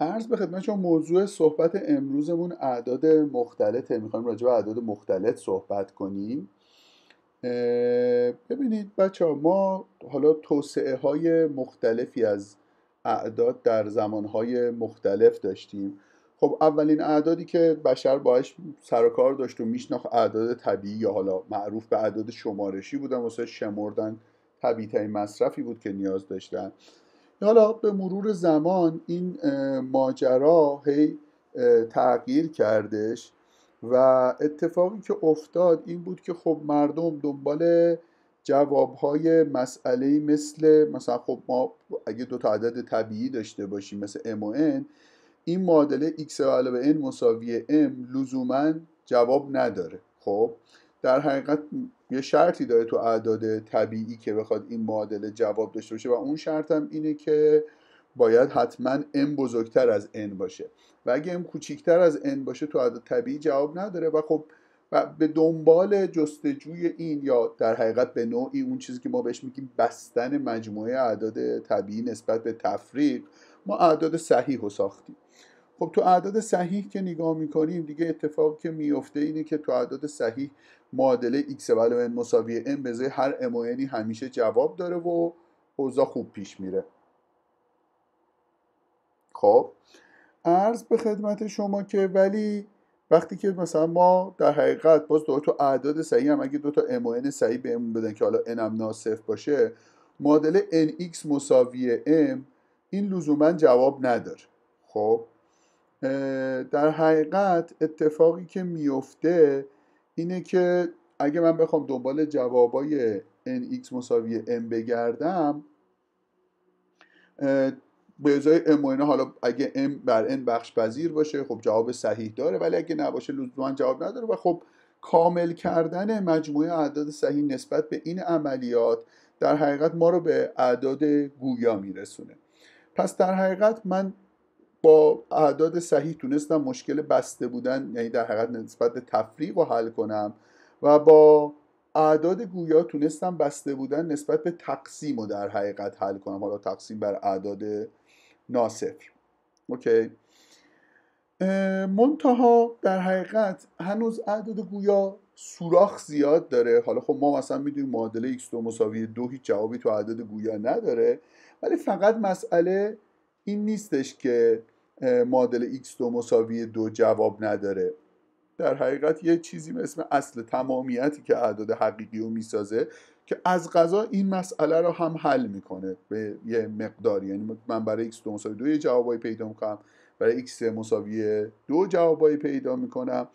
عرض به خدمت شما موضوع صحبت امروزمون اعداد مختلطه. می‌خوایم راجع به اعداد مختلط صحبت کنیم. ببینید بچه ها ما حالا توسعه های مختلفی از اعداد در زمانهای مختلف داشتیم. خب اولین اعدادی که بشر باش سر و کار داشت و میشناخت اعداد طبیعی یا حالا معروف به اعداد شمارشی بودن واسه شمردن طبیعی مصرفی بود که نیاز داشتن. حالا به مرور زمان این ماجرا هی تغییر کردش و اتفاقی که افتاد این بود که خب مردم دنبال جوابهای مسئله مثل مثلا خب ما اگه دو تا عدد طبیعی داشته باشیم مثل m و n این معادله x علاوه n مساوی m لزوما جواب نداره. خب؟ در حقیقت یه شرطی داره تو اعداد طبیعی که بخواد این معادله جواب داشته باشه و اون شرط هم اینه که باید حتما m بزرگتر از n باشه. و اگه m کوچیکتر از n باشه تو اعداد طبیعی جواب نداره و خب و به دنبال جستجوی این یا در حقیقت به نوعی اون چیزی که ما بهش میگیم بستن مجموعه اعداد طبیعی نسبت به تفریق ما اعداد صحیح رو ساختیم. خب تو اعداد صحیح که نگاه می‌کنیم دیگه اتفاقی که میفته اینه که تو اعداد صحیح معادله x علاوه مساوی m به هر m و همیشه جواب داره و اوضاع خوب پیش میره. خب عرض به خدمت شما که ولی وقتی که مثلا ما در حقیقت باز دو تو اعداد صحیح هم اگه دو تا m و n صحیح بهمون بدن که حالا n هم ناصف باشه معادله nx مساوی m این لزوما جواب نداره. خب در حقیقت اتفاقی که میفته اینه که اگه من بخوام دنبال جوابای nx مساوی m بگردم به ازای ام و حالا اگه m بر n بخش پذیر باشه خب جواب صحیح داره ولی اگه نباشه لزوما جواب نداره و خب کامل کردن مجموعه اعداد صحیح نسبت به این عملیات در حقیقت ما رو به اعداد گویا میرسونه. پس در حقیقت من با اعداد صحیح تونستم مشکل بسته بودن یعنی در حقیقت نسبت به تفریق حل کنم و با اعداد گویا تونستم بسته بودن نسبت به تقسیم رو در حقیقت حل کنم. حالا تقسیم بر اعداد ناصفر. اوکی. منتها در حقیقت هنوز اعداد گویا سوراخ زیاد داره. حالا خب ما مثلا می‌دونیم معادله x2 مساوی دو هیچ جوابی تو اعداد گویا نداره. ولی فقط مسئله این نیستش که معادله x2 مساوی دو جواب نداره. در حقیقت یه چیزی مثل اصل تمامیتی که اعداد حقیقی رو می‌سازه که از غذا این مسئله رو هم حل می‌کنه به یه مقداری یعنی من برای x2 مساوی دو یه جوابایی پیدا می‌کنم برای x مساوی دو جوابایی پیدا می‌کنم.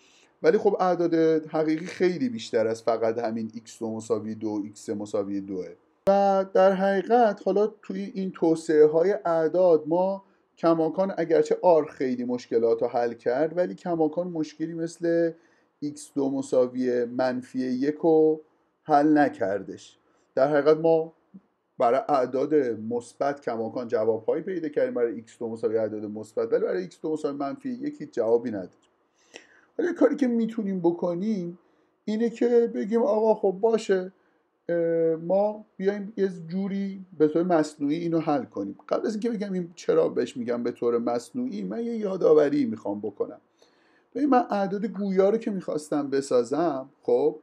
ولی خب اعداد حقیقی خیلی بیشتر از فقط همین x2 مساوی دو x مساوی دوه. و در حقیقت حالا توی این توسعه های اعداد ما کماکان اگرچه آر خیلی مشکلات رو حل کرد ولی کماکان مشکلی مثل x2 مساوی منفی یک رو حل نکردش. در حقیقت ما برای اعداد مثبت کماکان جوابهایی پیدا کردیم برای x2 مساوی اعداد مثبت ولی برای x2 مساوی منفی یکی جوابی نداریم ولی کاری که می‌تونیم بکنیم اینه که بگیم آقا خب باشه ما بیایم یه جوری به طور مصنوعی اینو حل کنیم. قبل از اینکه بگم این چرا بهش میگم به طور مصنوعی من یه یادآوری می‌خوام بکنم. ببین من اعداد گویا رو که می‌خواستم بسازم خب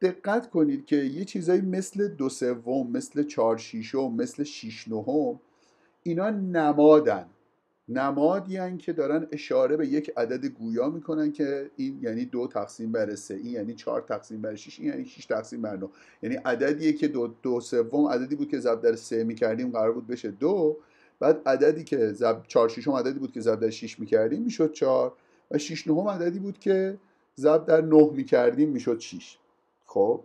دقت کنید که یه چیزایی مثل دو سوم مثل چهار شیشم مثل شیش نهم اینا نمادن. نمادی که دارن اشاره به یک عدد گویا می‌کنن که این یعنی دو تقسیم بر سه این یعنی چهار تقسیم بر شیش این یعنی شیش تقسیم بر نو یعنی عددیه که دو, دو سوم عددی بود که ضرب در سه می‌کردیم قرار بود بشه دو. بعد عددی که ضرب چهار شیشم عددی بود که ضرب در شیش می‌کردیم می‌شد چهار. و شیش نهم عددی بود که ضرب در نه می‌کردیم می‌شد شیش خب؟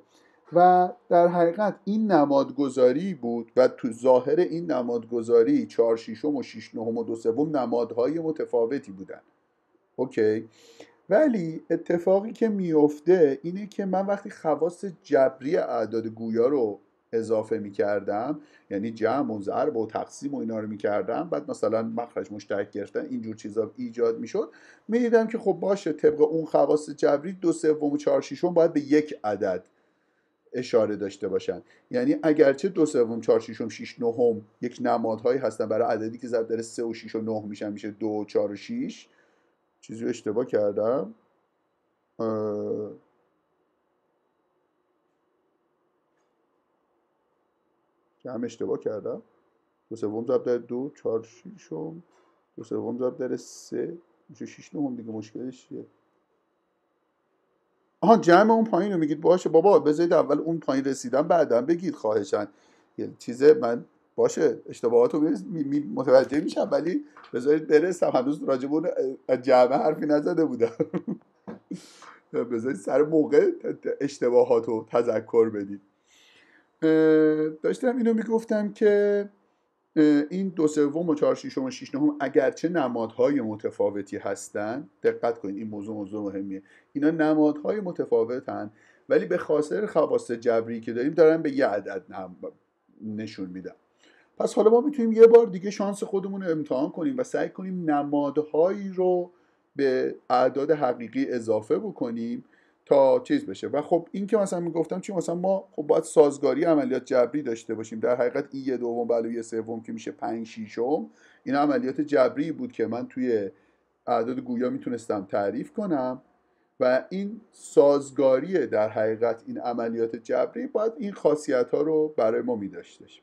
و در حقیقت این نمادگذاری بود و تو ظاهر این نمادگذاری چهار شیشم و شیش نهم و دو سوم نمادهای متفاوتی بودن. اوکی؟ ولی اتفاقی که میفته اینه که من وقتی خواص جبری اعداد گویا رو اضافه می‌کردم یعنی جمع و ضرب و تقسیم و اینا رو می‌کردم بعد مثلا مخرج مشترک گرفتن اینجور چیزا ایجاد می‌شد می‌دیدم که خب باشه طبق اون خواص جبری دو سوم و چهار شیشم باید به یک عدد اشاره داشته باشن. یعنی اگرچه دو سوم چهار شیشم شیش نهم یک نمادهایی هستن برای عددی که ضرب در سه و شیش و نه میشن میشه دو چهار و شیش. چیزی اشتباه کردم. هم اشتباه کردم. دو سوم ضرب در دو چهار شیشم دو سوم ضرب در سه میشه شیش نهم دیگه مشکلش چیه؟ آها جمع اون پایین رو میگید. باشه بابا بذارید اول اون پایین رسیدن بعدا بگید خواهشن یه چیز من باشه اشتباهات رو متوجه میشم ولی بذارید برسم. هنوز راجبون جمع حرفی نزده بودم. بذارید سر موقع اشتباهات رو تذکر بدید. داشتم اینو می‌گفتم که این دو سوم و چهار شیشم و شیش نهم اگرچه نمادهای متفاوتی هستند دقت کنید این موضوع موضوع مهمیه. اینا نمادهای متفاوتن ولی به خاطر خواص جبری که داریم دارن به یه عدد نشون میدن. پس حالا ما می‌تونیم یه بار دیگه شانس خودمون رو امتحان کنیم و سعی کنیم نمادهایی رو به اعداد حقیقی اضافه بکنیم تا چیز بشه. و خب این که مثلا می‌گفتم چی مثلا ما خب باید سازگاری عملیات جبری داشته باشیم. در حقیقت این یه دوم بله یه سوم که میشه پنج شیشم این عملیات جبری بود که من توی اعداد گویا می‌تونستم تعریف کنم. و این سازگاری در حقیقت این عملیات جبری باید این خاصیت ها رو برای ما میداشتش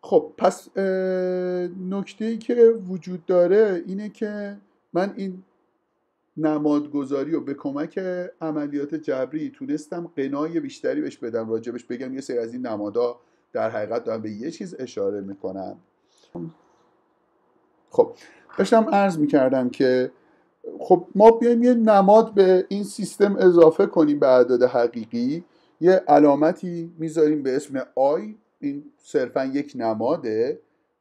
خب پس نکته ای که وجود داره اینه که من این نمادگذاری رو به کمک عملیات جبری تونستم قنای بیشتری بهش بدم. راجبش بگم یه سری از این نمادا در حقیقت دارم به یه چیز اشاره می‌کنم خب داشتم عرض می‌کردم که خب ما بیایم یه نماد به این سیستم اضافه کنیم به اعداد حقیقی. یه علامتی می‌ذاریم به اسم آی. این صرفا یک نماده.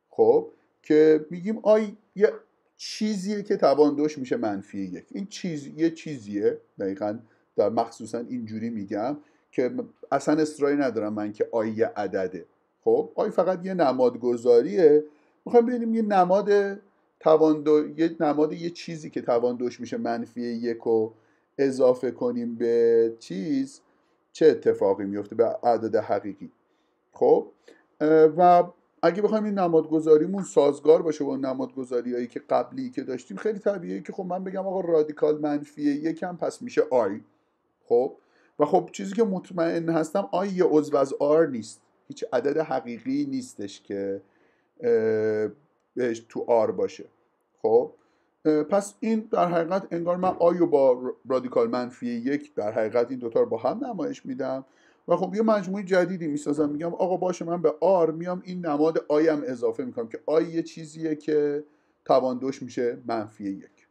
خب که میگیم آی یه چیزیه که تواندوش میشه منفی یک. این چیز یه چیزیه دقیقا در مخصوصا اینجوری میگم که اصلا اصراری ندارم من که آی یه عدده. خب؟ آی فقط یه نمادگذاریه. می‌خوایم ببینیم یه نماد تواندو یه نماد یه چیزی که تواندوش میشه منفی یک رو اضافه کنیم به چیز چه اتفاقی میفته به عدد حقیقی. خب؟ و اگه بخوایم این نمادگذاریمون سازگار باشه با نمادگذاری هایی که قبلی که داشتیم خیلی طبیعیه که خب من بگم آقا رادیکال منفی یکم پس میشه i. خب؟ و خب چیزی که مطمئن هستم i یه عضو از R نیست. هیچ عدد حقیقی نیستش که بهش تو R باشه. خب؟ پس این در حقیقت انگار من i رو با رادیکال منفی یک در حقیقت این دوتا رو با هم نمایش میدم. و خب یه مجموعه جدیدی می‌سازم میگم آقا باشه من به R میام این نماد i هم اضافه می‌کنم که i یه چیزیه که توان دوش میشه منفی یک.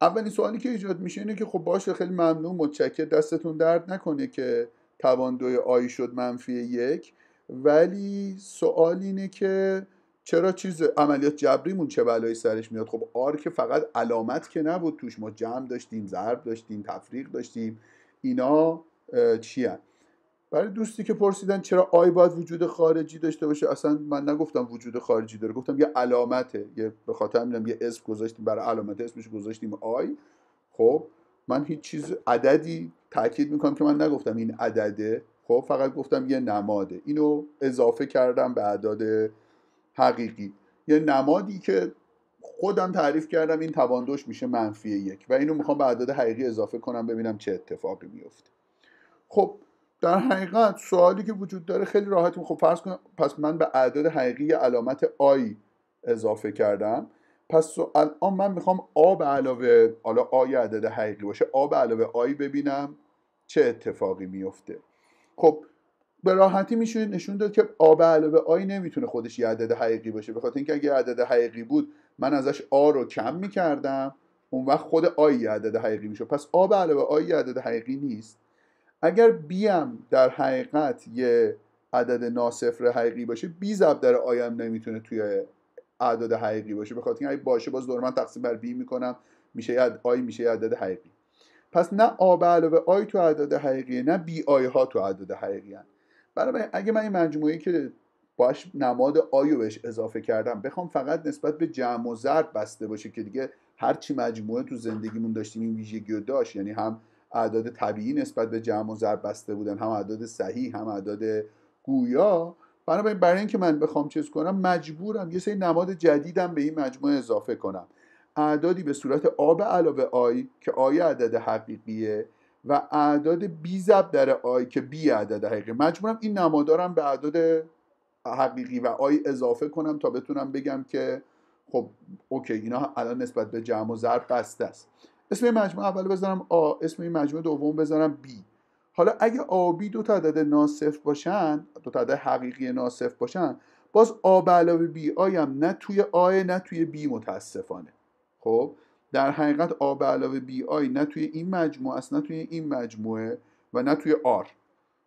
اولین سوالی که ایجاد میشه اینه که خب باشه خیلی ممنون متشکر دستتون درد نکنه که توان دوی i شد منفی یک. ولی سوال اینه که چرا چیز عملیات جبریمون چه بلایی سرش میاد؟ خب R که فقط علامت که نبود توش ما جمع داشتیم ضرب داشتیم تفریق داشتیم اینا چی برای دوستی که پرسیدن چرا آی باید وجود خارجی داشته باشه اصلا من نگفتم وجود خارجی داره گفتم یه علامته یه به خاطر یه اسم گذاشتیم برای علامت اسمش گذاشتیم آی. خب من هیچ چیز عددی تاکید می‌کنم که من نگفتم این عدده خب فقط گفتم یه نماده. اینو اضافه کردم به اعداد حقیقی. یه نمادی که خودم تعریف کردم این تواندوش میشه منفی یک. و اینو می‌خوام به اعداد حقیقی اضافه کنم ببینم چه اتفاقی میفته خب در حقیقت سوالی که وجود داره خیلی راحت خب فرض کنم پس من به اعداد حقیقی علامت i اضافه کردم. پس الان من می‌خوام a به علاوه حالا a عدد حقیقی باشه a به علاوه i ببینم چه اتفاقی میفته. خب به راحتی میشه نشون داد که a به علاوه i نمی‌تونه خودش یه عدد حقیقی باشه. به خاطر اینکه اگه عدد حقیقی بود من ازش a رو کم می‌کردم اون وقت خود i عدد حقیقی میشه پس a به علاوه i عدد حقیقی نیست. اگر b م در حقیقت یه عدد ناصفر حقیقی باشه b ضرب در i م نمی‌تونه توی اعداد حقیقی باشه. به خاطر اینکه باشه باز دور من تقسیم بر b می‌کنم. میشه i میشه عدد حقیقی. پس نه a به علاوه i تو اعداد حقیقی نه b i ها تو اعداد حقیقی هن. برای اگه من این مجموعه که باش نماد i رو بهش اضافه کردم بخوام فقط نسبت به جمع و ضرب بسته باشه که دیگه هرچی مجموعه تو زندگیمون داشتیم این ویژگی رو داشت یعنی هم اعداد طبیعی نسبت به جمع و ضرب بسته بودن هم اعداد صحیح هم اعداد گویا. بنابراین برای اینکه من بخوام چیز کنم مجبورم یه سری نماد جدیدم به این مجموعه اضافه کنم. اعدادی به صورت a به علاوه i که a عدد حقیقیه و اعداد b ضرب در i که b عدد حقیقی مجبورم این نمادا رم به اعداد حقیقی و i اضافه کنم تا بتونم بگم که خب okay اینا الان نسبت به جمع و ضرب بسته است. اسم این مجموعه اول بذارم آ اسم این مجموعه دوم بذارم بی. حالا اگه آ بی دو تا عدد ناصفر باشن دو تا عدد حقیقی ناصفر باشن باز آ به علاوه بی آی هم نه توی آ نه توی بی متاسفانه. خب؟ در حقیقت آ به علاوه بی آی نه توی این مجموعه است نه توی این مجموعه و نه توی آر.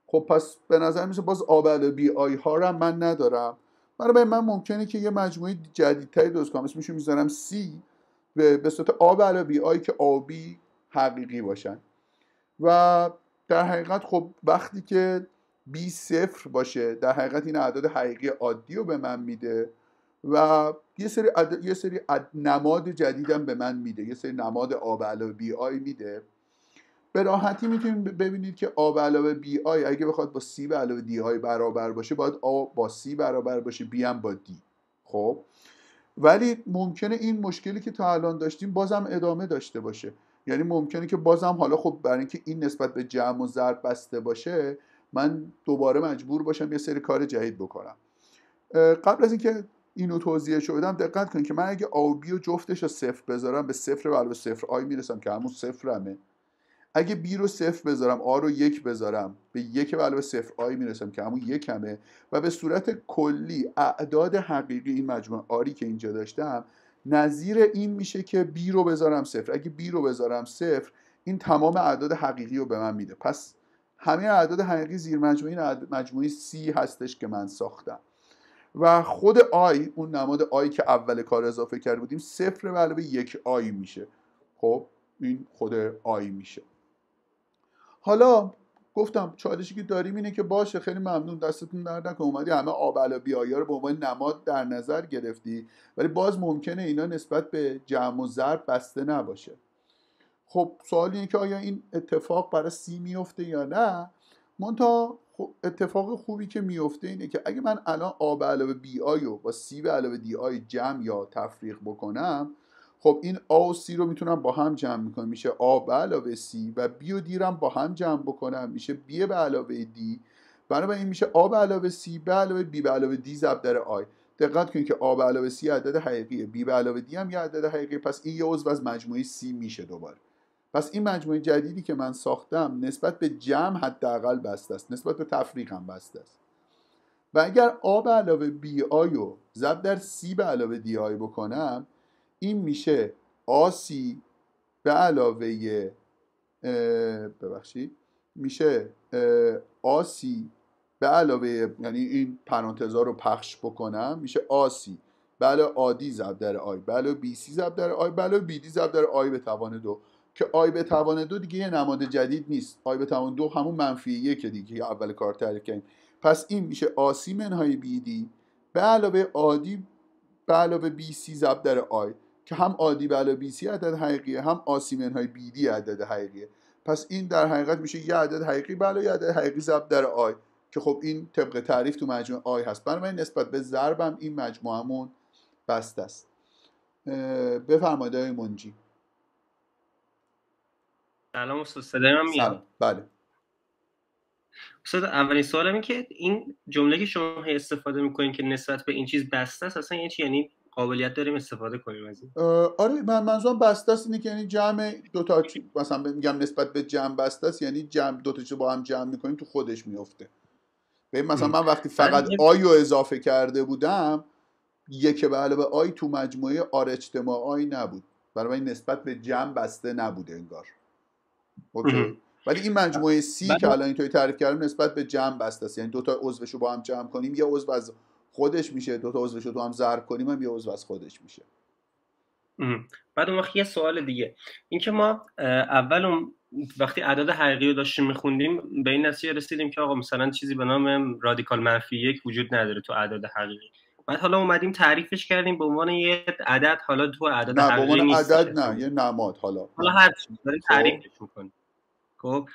خب پس به نظر میشه باز آ به علاوه بی آی ها رو من ندارم. برای من ممکنه که یه مجموعه جدیدتری درست کنم. اسمشو می‌ذارم سی. به صورت آ به علاوه بی آی که آ و بی حقیقی باشن. و در حقیقت خب وقتی که بی صفر باشه در حقیقت این اعداد حقیقی عادی رو به من میده و یه سری یه سری نماد جدیدم به من میده یه سری نماد آ به علاوه بی آی میده. به راحتی می‌تونید ببینید که آ علاوه بی آی اگه بخواد با سی به علاوه دی آی برابر باشه باید آ با سی برابر باشه بی هم با دی. خب؟ ولی ممکنه این مشکلی که تا الان داشتیم بازم ادامه داشته باشه. یعنی ممکنه که بازم حالا خب برای اینکه این نسبت به جمع و ضرب بسته باشه من دوباره مجبور باشم یه سری کار جدید بکنم. قبل از اینکه اینو توضیح بدم دقت کنید که من اگه آبی و جفتش رو صفر بذارم به صفر و به صفر آی می‌رسم که همون صفرمه. اگه بی رو صفر بذارم آ رو یک بذارم به یک به صفر آی می‌رسم که همون یکمه و به صورت کلی اعداد حقیقی این مجموعه آری که اینجا داشتم نظیر این میشه که بی رو بذارم صفر. اگه بی رو بذارم صفر این تمام اعداد حقیقی رو به من میده. پس همه اعداد حقیقی زیر مجموعه این مجموعه سی هستش که من ساختم. و خود آی اون نماد آی که اول کار اضافه کرده بودیم صفر به علاوه یک آی میشه. خب این خود آی میشه. حالا گفتم چالشی که داریم اینه که باشه خیلی ممنون دستتون درد نکنه. اومدی همه آ به علاوه آی‌ها رو به عنوان نماد در نظر گرفتی ولی باز ممکنه اینا نسبت به جمع و ضرب بسته نباشه. خب سوال اینه که آیا این اتفاق برای سی میفته یا نه؟ منتها خب اتفاق خوبی که میفته اینه که اگه من الان آ به علاوه بی آی رو با سی به علاوه دی آی جمع یا تفریق بکنم خب این آ و سی رو می‌تونم با هم جمع می‌کنم. میشه آ به علاوه سی و بی و دی رو با هم جمع بکنم. میشه بی به علاوه دی بنابراین میشه آ به علاوه سی به علاوه بی به علاوه دی ضرب در آی دقت کنید که آ به علاوه سی عدد حقیقیه. بی به علاوه دی هم یه عدد حقیقی پس این یه عضو از مجموعه سی میشه دوباره. پس این مجموعه جدیدی که من ساختم نسبت به جمع حداقل بسته است. نسبت به تفریق هم بسته است. و اگر به علاوه بی آی رو ضرب در سی به علاوه دی آی بکنم این میشه آسی به علاوه ببخشید میشه آسی به علاوه یعنی این پرانتزا رو پخش بکنم میشه آسی. بله آدی ضرب در آی. بله بی سی ضرب در آی. بله بی دی ضرب در آی به توان دو. که آی به توان دو دیگه یه نماد جدید نیست. آی به توان دو همون منفی یک دیگه اول کار تعریف کردیم. پس این میشه آسی منهای بی دی به علاوه آدی به علاوه بی سی ضرب در آی. که هم آدی به علاوه بی سی عدد حقیقیه هم آسی منهای بی دی عدد حقیقیه. پس این در حقیقت میشه یه عدد حقیقی به علاوه عدد حقیقی ضرب در آی که خب این طبق تعریف تو مجموعه آی هست. بنابراین نسبت به ضربم این مجموعمون بسته است. بفرمایید آقای منجی. سلام استاد صدای من میاد؟ بله. استاد اولین سوالم این که این جمله که شما استفاده می‌کنین که نسبت به این چیز بسته است اصلا یعنی چی؟ یعنی قابلیت داریم استفاده کنیم از این. آره من منظورم بسته است اینه که یعنی جمع دو تا مثلا میگم نسبت به جمع بسته است یعنی جمع دو تا با هم جمع می‌کنیم تو خودش میفته ببین مثلا من وقتی فقط آی رو اضافه کرده بودم یک به علاوه آی تو مجموعه آر اجتماع آی نبود. برای نسبت به جمع بسته نبوده انگار. okay؟ ولی این مجموعه سی که الان اینطوری تعریف کردم نسبت به جمع بسته است. یعنی دو تا عضوش رو با هم جمع کنیم یه عضو از خودش میشه دو تا عضوش رو تو هم ضرب کنیم هم یه عضو از خودش میشه. بعد اون وقت یه سوال دیگه. اینکه ما اول وقتی اعداد حقیقی رو داشتیم میخوندیم به این نتیجه رسیدیم که آقا مثلا چیزی به نام رادیکال منفی یک وجود نداره تو اعداد حقیقی. بعد حالا اومدیم تعریفش کردیم به عنوان یه عدد حالا تو عدد نه به عنوان عدد نه یه نماد حالا. حالا هر چیز تعریفش می‌کنیم. خب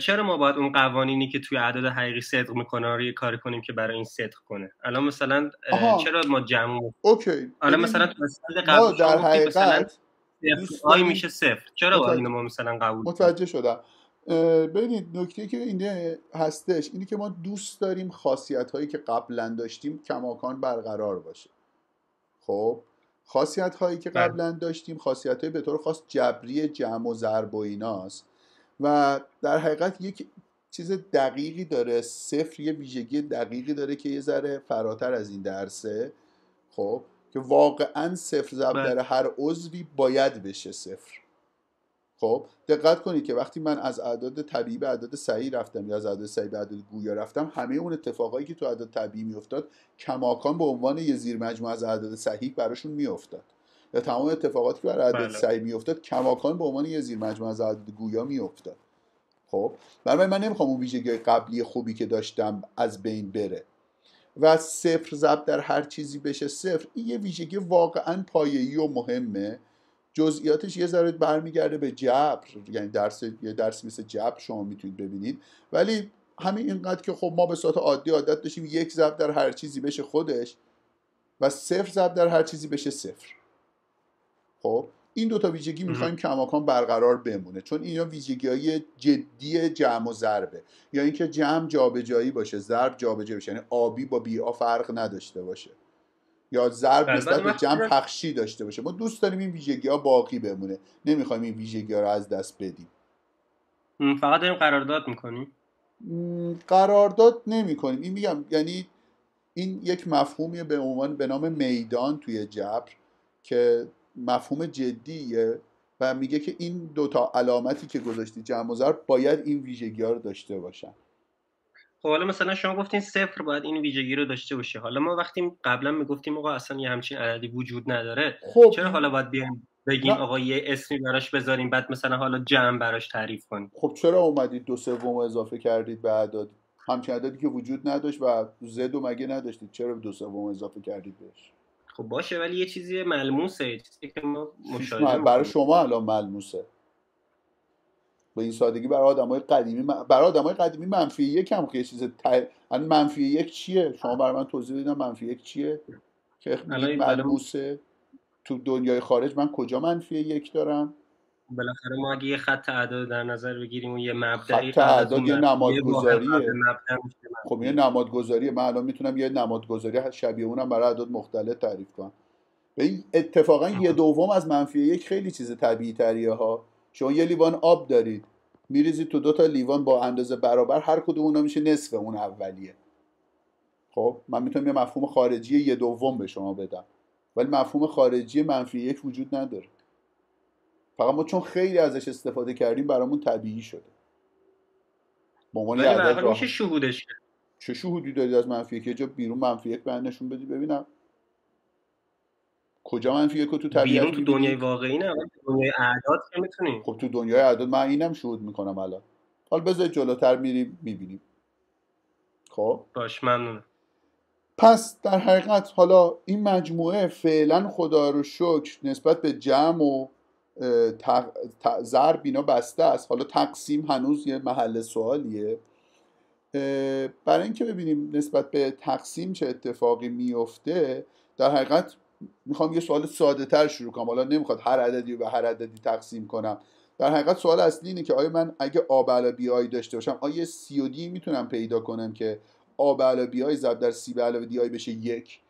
چرا ما باید اون قوانینی که توی اعداد حقیقی صدق می‌کنه رو یه کاری کنیم که برای این صدق کنه؟ الان مثلا چرا ما جمع اوکی. الان مثلا تو قبل در حقیقت آی میشه صفر. چرا باید اینو ما مثلا قبول متوجه شدم. ببینید نکته که اینه هستش اینی که ما دوست داریم خاصیت هایی که قبلا داشتیم کماکان برقرار باشه. خب خاصیت هایی که بله. قبلا داشتیم خاصیت های به طور خاص جبری جمع و ضرب و ایناست. و در حقیقت یک چیز دقیقی داره صفر یه ویژگی دقیقی داره که یه ذره فراتر از این درسه خب که واقعا صفر ضرب بله. در هر عضوی باید بشه صفر خب دقت کنید که وقتی من از اعداد طبیعی به اعداد صحیح رفتم یا از اعداد صحیح به اعداد گویا رفتم همه اون اتفاقایی که تو اعداد طبیعی میافتاد کماکان به عنوان یه زیر مجموعه از اعداد صحیح براشون میافتاد یا تمام اتفاقاتی که برای اعداد بله. صحیح میافتاد کماکان به عنوان یه زیر مجموعه از اعداد گویا میافتاد. خب؟ برای من نمی‌خوام اون ویژگی قبلی خوبی که داشتم از بین بره. و صفر ضرب در هر چیزی بشه صفر این یه ویژگی واقعا پایه‌ای و مهمه. جزئیاتش یه ذره برمیگرده به جبر یعنی درس یه درس مثل جبر شما می‌تونید ببینید. ولی همین اینقدر که خب ما به صورت عادی عادت داشتیم یک ضرب در هر چیزی بشه خودش و صفر ضرب در هر چیزی بشه صفر. خب این دوتا ویژگی می‌خوایم کماکان برقرار بمونه. چون اینا ویژگی های جدی جمع و ضربه. یا اینکه جمع جابجایی باشه ضرب جابجایی باشه. یعنی آبی با بی آ فرق نداشته باشه. یا ضرب بله، نسبت به جمع پخشی داشته باشه. ما دوست داریم این ویژگی ها باقی بمونه. نمی‌خوایم این ویژگی ها رو از دست بدیم. فقط داریم قرارداد می‌کنیم؟ قرارداد نمی کنیم این میگم یعنی این یک مفهومیه به عنوان به نام میدان توی جبر که مفهوم جدیه و میگه که این دوتا علامتی که گذاشتی جمع و ضرب باید این ویژگی ها رو داشته باشن. خب حالا مثلا شما گفتین صفر باید این ویژگی رو داشته باشه. حالا ما وقتی قبلا می‌گفتیم آقا اصلا یه همچین عددی وجود نداره خب. چرا حالا باید بیایم بگیم آقا یه اسمی براش بذاریم بعد مثلا حالا جمع براش تعریف کنیم؟ خب چرا اومدید دو سوم اضافه کردید به اعداد همچین عددی که وجود نداشت و زد و مگه نداشتید چرا دو سوم اضافه کردید بهش؟ خب باشه ولی یه چیزی ملموسه چیزی که ما مشاهده برای شما الان ملموسه. به این سادگی برای آدمای قدیمی برای آدمای قدیمی منفی یک هم که یه چیز ت... منفی یک چیه؟ شما برای من توضیح بدید منفی یک چیه؟ که ملموسه. تو دنیای خارج من کجا منفی یک دارم؟ بالاخره ما اگه یه خط اعداد در نظر بگیریم و یه مبدعی خط اعداد یه نمادگذاریه خب یه نمادگذاریه من الان می‌تونم یه نمادگذاری شبیه اونم برای اعداد مختلف تعریف کنم. به اتفاقا یه دوم از منفی یک خیلی چیز طبیعی تریه ها شما یه لیوان آب دارید. میریزید تو دو تا لیوان با اندازه برابر. هر کدوم اونا میشه نصف اون اولیه. خب من می‌تونم یه مفهوم خارجی یه دوم به شما بدم. ولی مفهوم خارجی منفی یک وجود نداره. فقط ما چون خیلی ازش استفاده کردیم برامون طبیعی شده. به عنوان میشه شهودش چه شهودی دارید از منفی یک جا بیرون منفی یک به نشون بدی ببینم. کجا منفی یک تو طبیعت تو دنیای واقعی نه دنیای اعداد که می‌تونی. خب تو دنیای اعداد من اینم شهود می‌کنم الان. حالا بذارید جلوتر میریم می‌بینیم. خب؟ باش ممنون پس در حقیقت حالا این مجموعه فعلا خدا رو شکر نسبت به جمع و ضرب اینا بسته است. حالا تقسیم هنوز یه محل سوالیه. برای اینکه ببینیم نسبت به تقسیم چه اتفاقی میفته در حقیقت می‌خوام یه سوال ساده تر شروع کنم. حالا نمی‌خواد هر عددی رو به هر عددی تقسیم کنم. در حقیقت سوال اصلی اینه که آیا من اگه آ به علاوه بی آی داشته باشم آیا سی و دی می‌تونم پیدا کنم که آ به علاوه بی آی ضرب در سی به علاوه دی آی بشه یک؟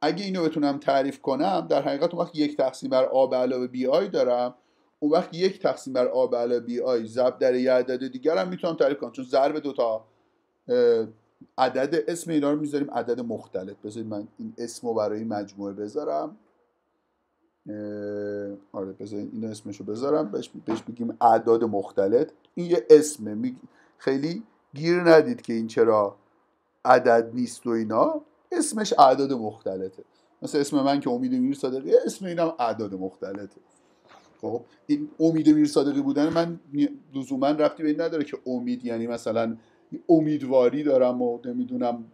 اگه اینو بتونم تعریف کنم در حقیقت اون وقت یک تقسیم بر آ به علاوه بی آی دارم. اون وقت یک تقسیم بر آب علاوه بی آی ضرب در یه عدد دیگر هم می‌تونم تعریف کنم. چون ضرب دو تا عدد اسم اینا رو می‌ذاریم عدد مختلف بذارید من این اسم رو برای مجموعه بذارم. آره بذارید این اسمشو بذارم. بهش, بهش بگیم اعداد مختلف این یه اسمه. خیلی گیر ندید که این چرا عدد نیست و اینا. اسمش اعداد مختلفه مثل اسم من که امید میر صادقی اسم اینم اعداد مختلطه خب این امید میر صادقی بودن من لزوما ربطی به این نداره که امید یعنی مثلا امیدواری دارم و نمی‌دونم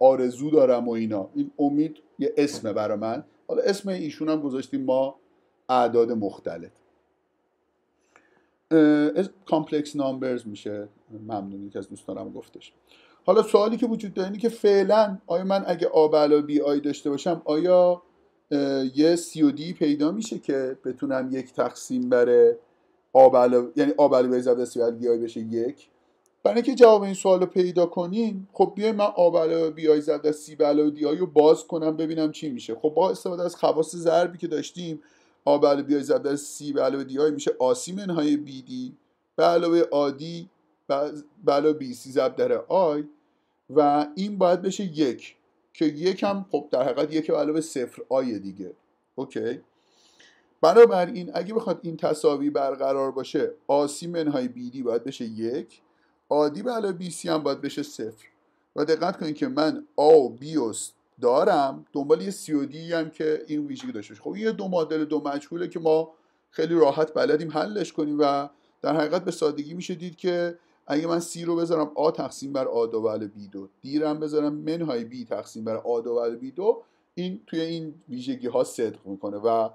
آرزو دارم و اینا. این امید یه اسمه برای من. حالا اسم ایشون هم گذاشتیم ما اعداد مختلط complex numbers میشه. ممنونی که از دوستانم گفتش. حالا سوالی که وجود داره اینه که فعلا آیا من اگه آ علاوه بی آی داشته باشم آیا یه سی و دی پیدا میشه که بتونم یک تقسیم بر آ به علاوه یعنی آ به علاوه ضرب سی بی آی بشه یک؟ برای اینکه جواب این سوال رو پیدا کنیم خب بیای من آ به علاوه بی آی ضرب سی علاوه دی آی رو باز کنم ببینم چی میشه. خب با استفاده از خواص ضربی که داشتیم آ به علاوه بی آی ضرب سی علاوه دی آی میشه آسی منهای بی دی به علاوه آدی به علاوه بی سی ضرب در آی. و این باید بشه یک. که یک هم خب در حقیقت یک به علاوه صفر آی دیگه. okay؟ بنابراین اگه بخواد این تساوی برقرار باشه آسی منهای دی باید بشه یک. آدی به علاوه بی سی هم باید بشه صفر. و دقت کنید که من آ و بی رو دارم دنبال یه سی و دی‌ام که این ویژگی داشته خب یه دو معادله دو مجهوله که ما خیلی راحت بلدیم حلش کنیم و در حقیقت به سادگی میشه دید که اگه من سی رو بذارم آ تقسیم بر آ بله بی دو. دیرم بذارم منهای بی تقسیم بر آ بله بی دو. این توی این ویژگی ها صدق می‌کنه و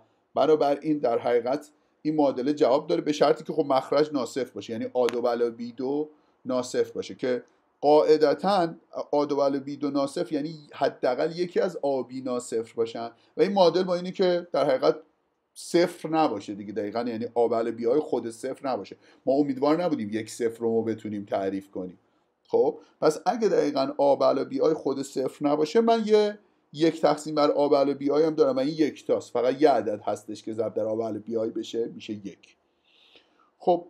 این در حقیقت این معادله جواب داره به شرطی که خب مخرج ناصف باشه. یعنی آ بله بی دو ناصف باشه که قاعدتا آ بله بی دو ناصف یعنی حداقل یکی از آبی ناصف باشن. و این معادل با اینه که در حقیقت صفر نباشه دیگه دقیقا. یعنی آبل بی های خود صفر نباشه. ما امیدوار نبودیم یک صفر رو ما بتونیم تعریف کنیم. خب؟ پس اگه دقیقا آبل بی های خود صفر نباشه من یه یک تقسیم بر آبل بی های هم دارم. و این یک تاست فقط یه عدد هستش که ضرب در آبل بی های بشه میشه یک. خب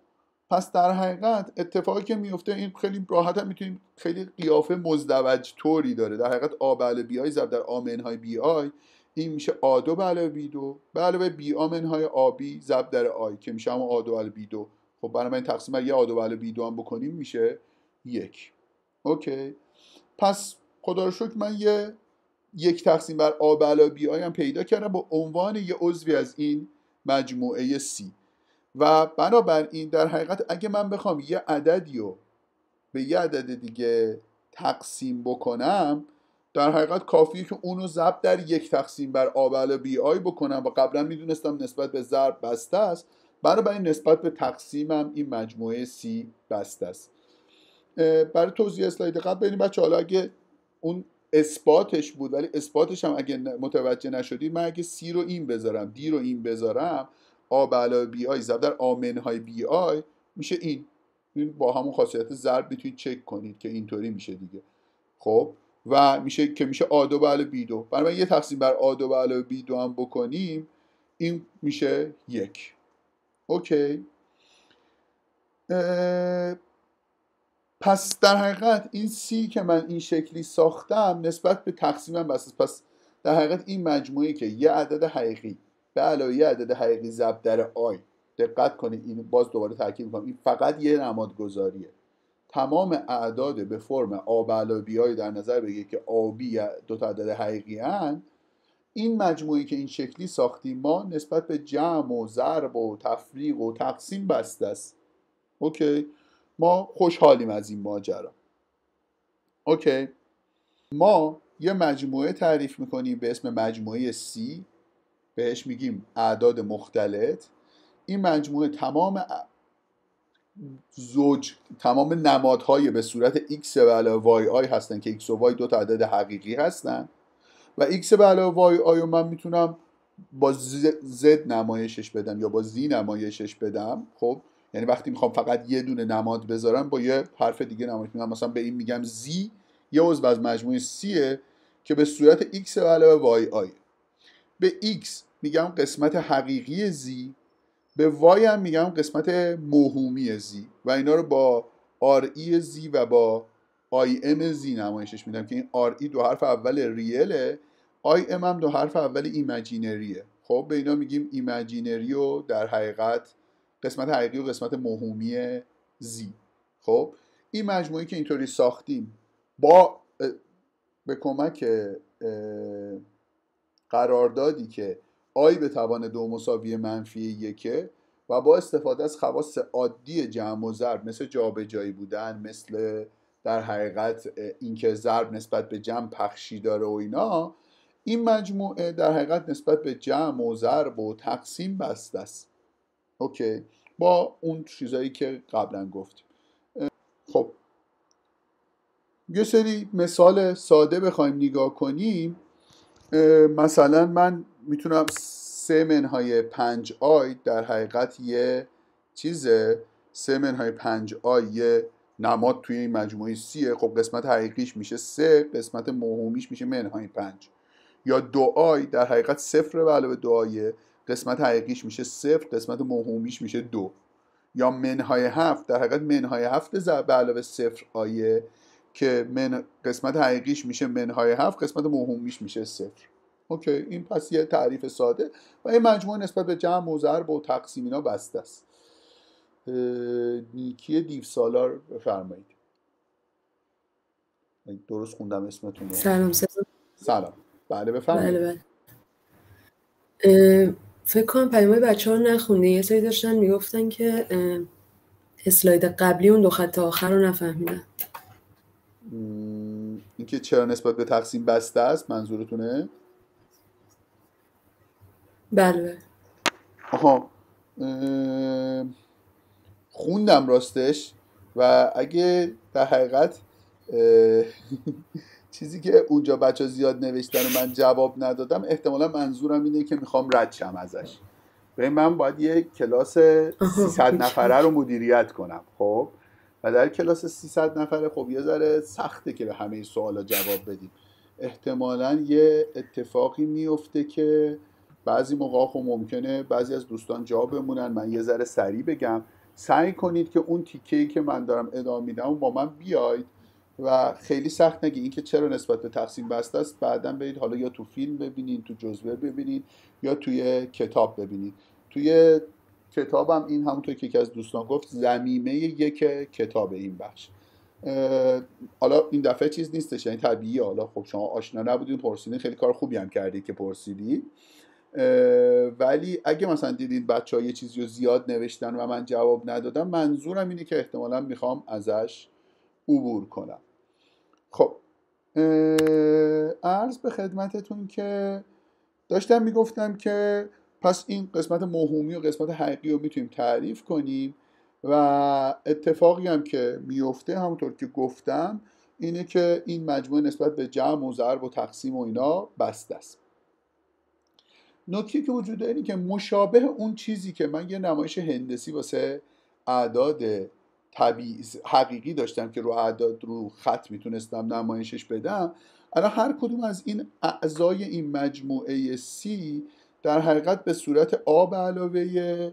پس در حقیقت اتفاقی که میفته این خیلی راحت هم می‌تونیم خیلی قیافه مزدوج طوری داره. در حقیقت آبل بی های ضرب در آمن های بی آی این میشه آدو به علاوه بی دو. به علاوه بی های آبی ضرب در آی که میشه همون آدو علاوه بی دو. خب برای این تقسیم بر یه آدو به علاوه بی دو هم بکنیم میشه یک. okay. پس خدا رو شکر من یه یک تقسیم بر آ به علاوه بی آی هم پیدا کردم. با عنوان یه عضوی از این مجموعه سی. و بنابراین در حقیقت اگه من بخوام یه عددی رو به یه عدد دیگه تقسیم بکنم در حقیقت کافیه که اونو ضرب در یک تقسیم بر آبل بی آی بکنم و قبلا می‌دونستم نسبت به ضرب بسته است. بنابراین نسبت به تقسیمم این مجموعه سی بسته است. برای توضیح اسلاید قبل ببینیم بچه حالا اگه اون اثباتش بود ولی اثباتش هم اگه متوجه نشدید من اگه سی رو این بذارم دی رو این بذارم آ بی آی ضرب در آمن های بی آی میشه این. این با همون خاصیت ضرب می‌تونید چک کنید که اینطوری میشه دیگه. خب؟ و میشه که میشه آ دو به بی دو. برای یه تقسیم بر آ دو به بی دو هم بکنیم این میشه یک. اوکی. پس در حقیقت این سی که من این شکلی ساختم نسبت به تقسیمم بس پس در حقیقت این مجموعه که یه عدد حقیقی به علاوه یه عدد حقیقی ضرب در i دقت کنید. این باز دوباره تاکید می‌کنم. این فقط یه نمادگذاریه. تمام اعداد به فرم a به علاوه b i در نظر بگیرید که a و b دو تا عدد حقیقین این مجموعه‌ای که این شکلی ساختیم ما نسبت به جمع و ضرب و تفریق و تقسیم بسته است. اوکی؟ ما خوشحالیم از این ماجرا. اوکی؟ ما یه مجموعه تعریف می‌کنیم به اسم مجموعه C بهش میگیم اعداد مختلط. این مجموعه تمام زوج تمام نمادهای به صورت x به علاوه وای آی هستن که x و y دو تا عدد حقیقی هستن. و x به علاوه وای آی رو من می‌تونم با z نمایشش بدم یا با z نمایشش بدم. خب؟ یعنی وقتی می‌خوام فقط یه دونه نماد بذارم با یه حرف دیگه نمایش میدم. مثلا به این میگم z یه عضو از مجموعه c که به صورت x به علاوه y i. به x میگم قسمت حقیقی z به y هم میگم قسمت موهومی z و اینا رو با Re z و با Im z نمایشش میدم که این Re دو حرف اول real ه Im هم دو حرف اول imaginary ه خب به اینا میگیم imaginary و در حقیقت قسمت حقیقی و قسمت موهومی z خب این مجموعه که اینطوری ساختیم با به کمک قراردادی که آی به توان دو مساوی منفی یکه و با استفاده از خواص عادی جمع و ضرب مثل جابجایی بودن مثل در حقیقت اینکه ضرب نسبت به جمع پخشی داره و اینا این مجموعه در حقیقت نسبت به جمع و ضرب و تقسیم بسته است. okay. با اون چیزایی که قبلا گفتیم. خب. یه سری مثال ساده بخوایم نگاه کنیم. مثلا من می‌تونم سه منهای پنج i در حقیقت یه چیزه. سه منهای پنج i یه نماد توی این مجموعه C ئه. خب قسمت حقیقیش میشه سه قسمت موهومیش میشه منهای پنج. یا دو i در حقیقت صفر به علاوه دو i ئه قسمت حقیقیش میشه صفر قسمت موهومیش میشه دو. یا منهای هفت در حقیقت منهای هفت به علاوه صفر آیه که من قسمت حقیقیش میشه منهای هفت قسمت موهومیش میشه صفر. اوکی این پس یه تعریف ساده و این مجموعه نسبت به جمع و ضرب و تقسیم اینا بسته است. نیکی دیو سالار بفرمایید. درست خوندم اسمتون رو؟ سلام سلام سلام. بله بفرمایید. بله بله. فکر کنم پیامای بچه ها نخونده یه سری داشتن می‌گفتن که اسلاید قبلی اون دو خط آخر رو نفهمیدن. اینکه چرا نسبت به تقسیم بسته است منظورتونه؟ بله آها خوندم راستش و اگه در حقیقت چیزی که اونجا بچه زیاد نوشتن و من جواب ندادم احتمالا منظورم اینه که می‌خوام رد شم ازش. به من باید یه کلاس 300 نفره رو مدیریت کنم خب؟ و در کلاس 300 نفره خب یه ذره سخته که به همه این سوالا جواب بدیم. احتمالا یه اتفاقی میفته که بعضی موقع خب ممکنه بعضی از دوستان جا بمونن. من یه ذره سریع بگم. سعی کنید که اون تیکه که من دارم ادامه میدم با من بیاید و خیلی سخت نگی. اینکه چرا نسبت به تقسیم بسته است بعدا برید حالا یا تو فیلم ببینید تو جزوه ببینید یا توی کتاب ببینید. توی کتابم این همونطور که یکی از دوستان گفت زمیمه یک کتاب این بخش. حالا این دفعه چیز نیستش یعنی طبیعیه. حالا خب شما آشنا نبودین پرسیدین خیلی کار خوبی هم کردی که پرسیدی ولی اگه مثلا دیدین بچه ها یه چیزی رو زیاد نوشتن و من جواب ندادم منظورم اینه که احتمالا می‌خوام ازش عبور کنم. خب عرض به خدمتتون که داشتم می‌گفتم که پس این قسمت مهمی و قسمت حقیقی رو می‌تونیم تعریف کنیم و اتفاقی هم که میفته همونطور که گفتم اینه که این مجموعه نسبت به جمع و ضرب و تقسیم و اینا بسته است. نکته که وجود داره اینه که مشابه اون چیزی که من یه نمایش هندسی واسه اعداد طبیعی حقیقی داشتم که رو اعداد رو خط می‌تونستم نمایشش بدم الان هر کدوم از این اعضای این مجموعه سی در حقیقت به صورت آ به علاوه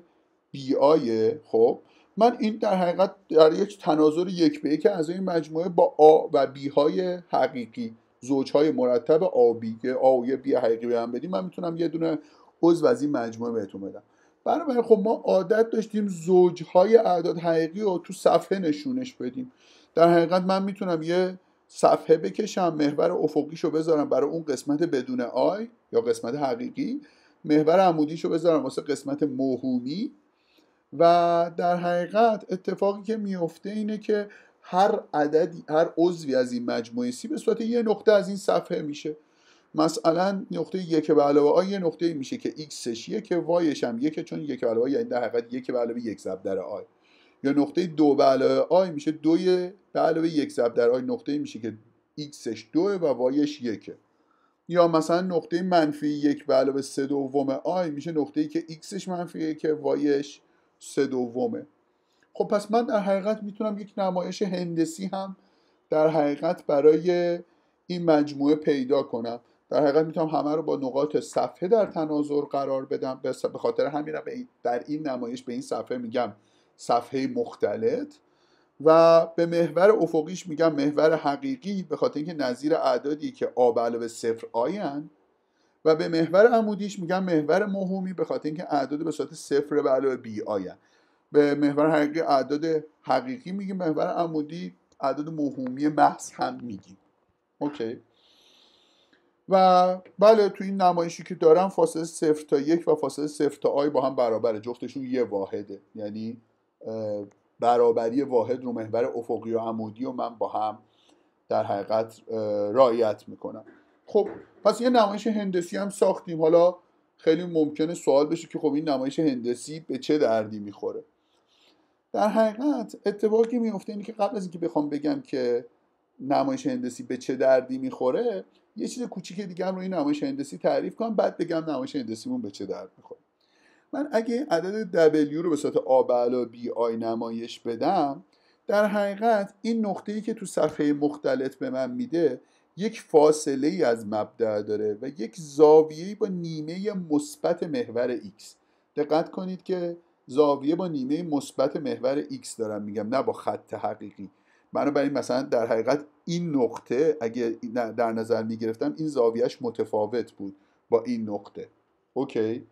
بی آیه خب من این در حقیقت در یک تناظر یک به یک این مجموعه با آ و بی های حقیقی زوجهای مرتب آ بی که آ و بی حقیقی به هم بدیم من می‌تونم یه دونه عضو از این مجموعه بهتون بدم. بنابراین خب ما عادت داشتیم زوجهای اعداد حقیقی رو تو صفحه نشونش بدیم. در حقیقت من می‌تونم یه صفحه بکشم محور افقیشو بذارم برای اون قسمت بدون آی یا قسمت حقیقی محور عمودیشو بذارم واسه قسمت موهومی. و در حقیقت اتفاقی که میفته اینه که هر عددی هر عضوی از این مجموعه C به صورت یه نقطه از این صفحه میشه. مثلا نقطه یک به علاوه i یه نقطه میشه که x ش یکه y ش هم یکه چون یک به علاوه یعنی در حقیقت یک به علاوه یک ضرب در i. یا نقطه دو به علاوه i میشه دو به علاوه یک ضرب در i نقطه میشه که x ش دوه و y ش یکه یا مثلا نقطه منفی یک به علاوه سه دوم i میشه نقطه ای که x ش منفی یکه y ش سه دومه خب پس من در حقیقت می‌تونم یک نمایش هندسی هم در حقیقت برای این مجموعه پیدا کنم. در حقیقت می‌تونم همه رو با نقاط صفحه در تناظر قرار بدم. به خاطر همین در این نمایش به این صفحه میگم صفحه مختلط و به محور افقیش میگم محور حقیقی به خاطر اینکه نظیر اعدادی که آ به صفر آین و به محور عمودیش میگم محور مهمی به خاطر اینکه اعداد به صورت صفر به علاوه بی آین به محور حقیقی اعداد حقیقی میگیم محور عمودی اعداد مهمی محض هم میگیم. اوکی. و بله تو این نمایشی که دارم فاصله صفر تا یک و فاصله صفر تا آی با هم برابره. جفتشون یه واحده. یعنی برابری واحد رو محور افقی و عمودی و من با هم در حقیقت رعایت می‌کنم. خب پس یه نمایش هندسی هم ساختیم. حالا خیلی ممکنه سوال بشه که خب این نمایش هندسی به چه دردی می‌خوره؟ در حقیقت اتفاقی میفته اینه که قبل از اینکه بخوام بگم که نمایش هندسی به چه دردی می‌خوره یه چیز کوچیک دیگه هم روی نمایش هندسی تعریف کنم بعد بگم نمایش هندسیمون به چه درد می‌خوره. من اگه عدد W رو به صورت به علاوه بی آی نمایش بدم در حقیقت این نقطه ای که تو صفحه مختلط به من میده یک فاصله ای از مبدع داره و یک زاویه با نیمه مثبت محور x. دقت کنید که زاویه با نیمه مثبت محور x دارم میگم نه با خط حقیقی. بنابراین مثلا در حقیقت این نقطه اگه در نظر می‌گرفتم این زاویهش متفاوت بود با این نقطه. اوکی.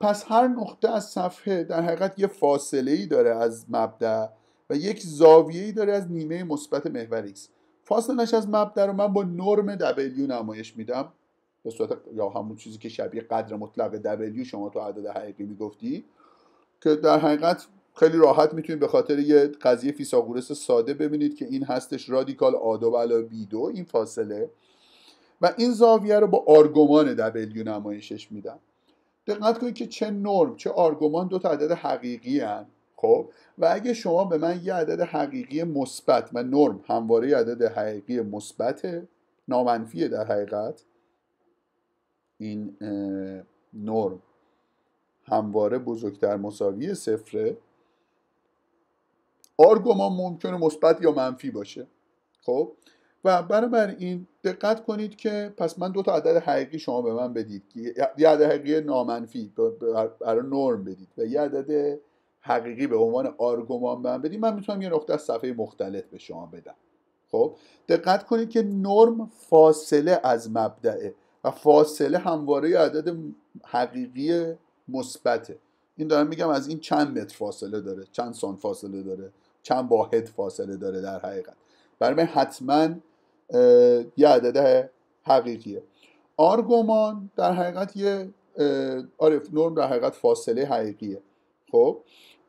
پس هر نقطه از صفحه در حقیقت یه فاصله ای داره از مبدع و یک زاویه ای داره از نیمه مثبت محور x. فاصلهش از مبدع رو من با نرم W نمایش میدم. به صورت یا همون چیزی که شبیه قدر مطلق W شما تو عدد حقیقی می‌گفتی که در حقیقت خیلی راحت می‌تونید به خاطر یه قضیه فیساغورس ساده ببینید که این هستش رادیکال آ دو علاوه بی دو این فاصله و این زاویه رو با آرگومان W نمایشش میدم دقت کنید که چه نرم چه آرگومان دو تا عدد حقیقی هن. خب و اگه شما به من یه عدد حقیقی مثبت و نرم همواره عدد حقیقی مثبت نامنفیه در حقیقت این نرم. همواره بزرگتر مساوی صفره. آرگومان ممکنه مثبت یا منفی باشه. خب؟ و بنابراین دقت کنید که پس من دو تا عدد حقیقی شما به من بدید. یه عدد حقیقی نامنفی برای نرم بدید و یه عدد حقیقی به عنوان آرگومان به من بدید. من می‌تونم یه نقطه از صفحه مختلف به شما بدم. خب؟ دقت کنید که نرم فاصله از مبدعه و فاصله همواره عدد حقیقی مثبته. این دارم میگم از این چند متر فاصله داره چند سان فاصله داره چند واحد فاصله داره در حقیقت. برای حتما یه عدد حقیقیه. آرگومان در حقیقت یه آره نرم در حقیقت فاصله حقیقیه. خب؟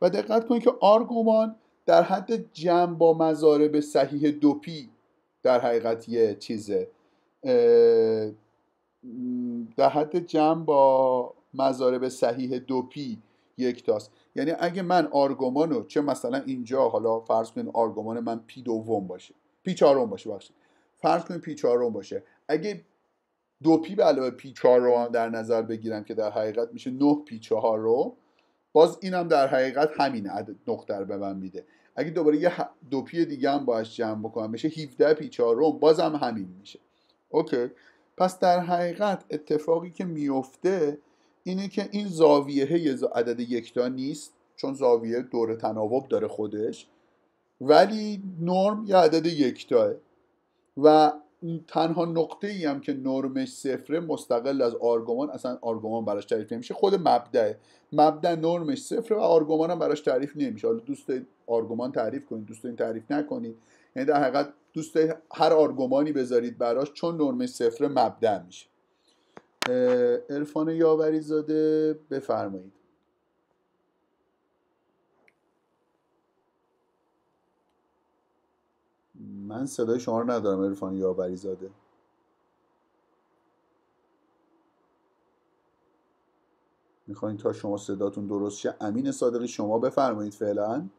و دقت کنید که آرگومان در حد جمع با مضارب صحیح دوپی در حقیقت یه چیزه. در حد جمع با مضارب صحیح دوپی یک تاست. یعنی اگه من آرگومانو چیز مثلا اینجا حالا فرض کنید آرگومان من پی دوم باشه پی چهارم باشه ببخشید فرض کنید پی چهارم باشه. اگه دو پی به علاوه پی چهارم در نظر بگیرم که در حقیقت میشه 9 پی چهارم باز اینم در حقیقت همین عدد نقطه رو به من میده. اگه دوباره یه دو پی دیگه هم باهاش جمع بکنم میشه 17 پی چهارم بازم همین میشه. okay. پس در حقیقت اتفاقی که میفته اینه که این زاویه یه عدد یکتا نیست چون زاویه دور تناوب داره خودش ولی نرم یه عدد یکتاه. و تنها نقطه ای هم که نرمش صفره مستقل از آرگومان اصلا آرگومان براش تعریف نمیشه خود مبدعه مبدع نرمش صفره و آرگومان هم براش تعریف نمیشه. حالا دوست آرگومان تعریف کنید دوست این تعریف نکنید. یعنی در حقیقت دوست هر آرگومانی بذارید براش چون نرمش صفره مبدع میشه. عرفان یاوری زاده بفرمایید. من صدای شما رو ندارم عرفان یاوری زاده. می‌خواین تا شما صداتون درست شه امین صادقی شما بفرمایید فعلا.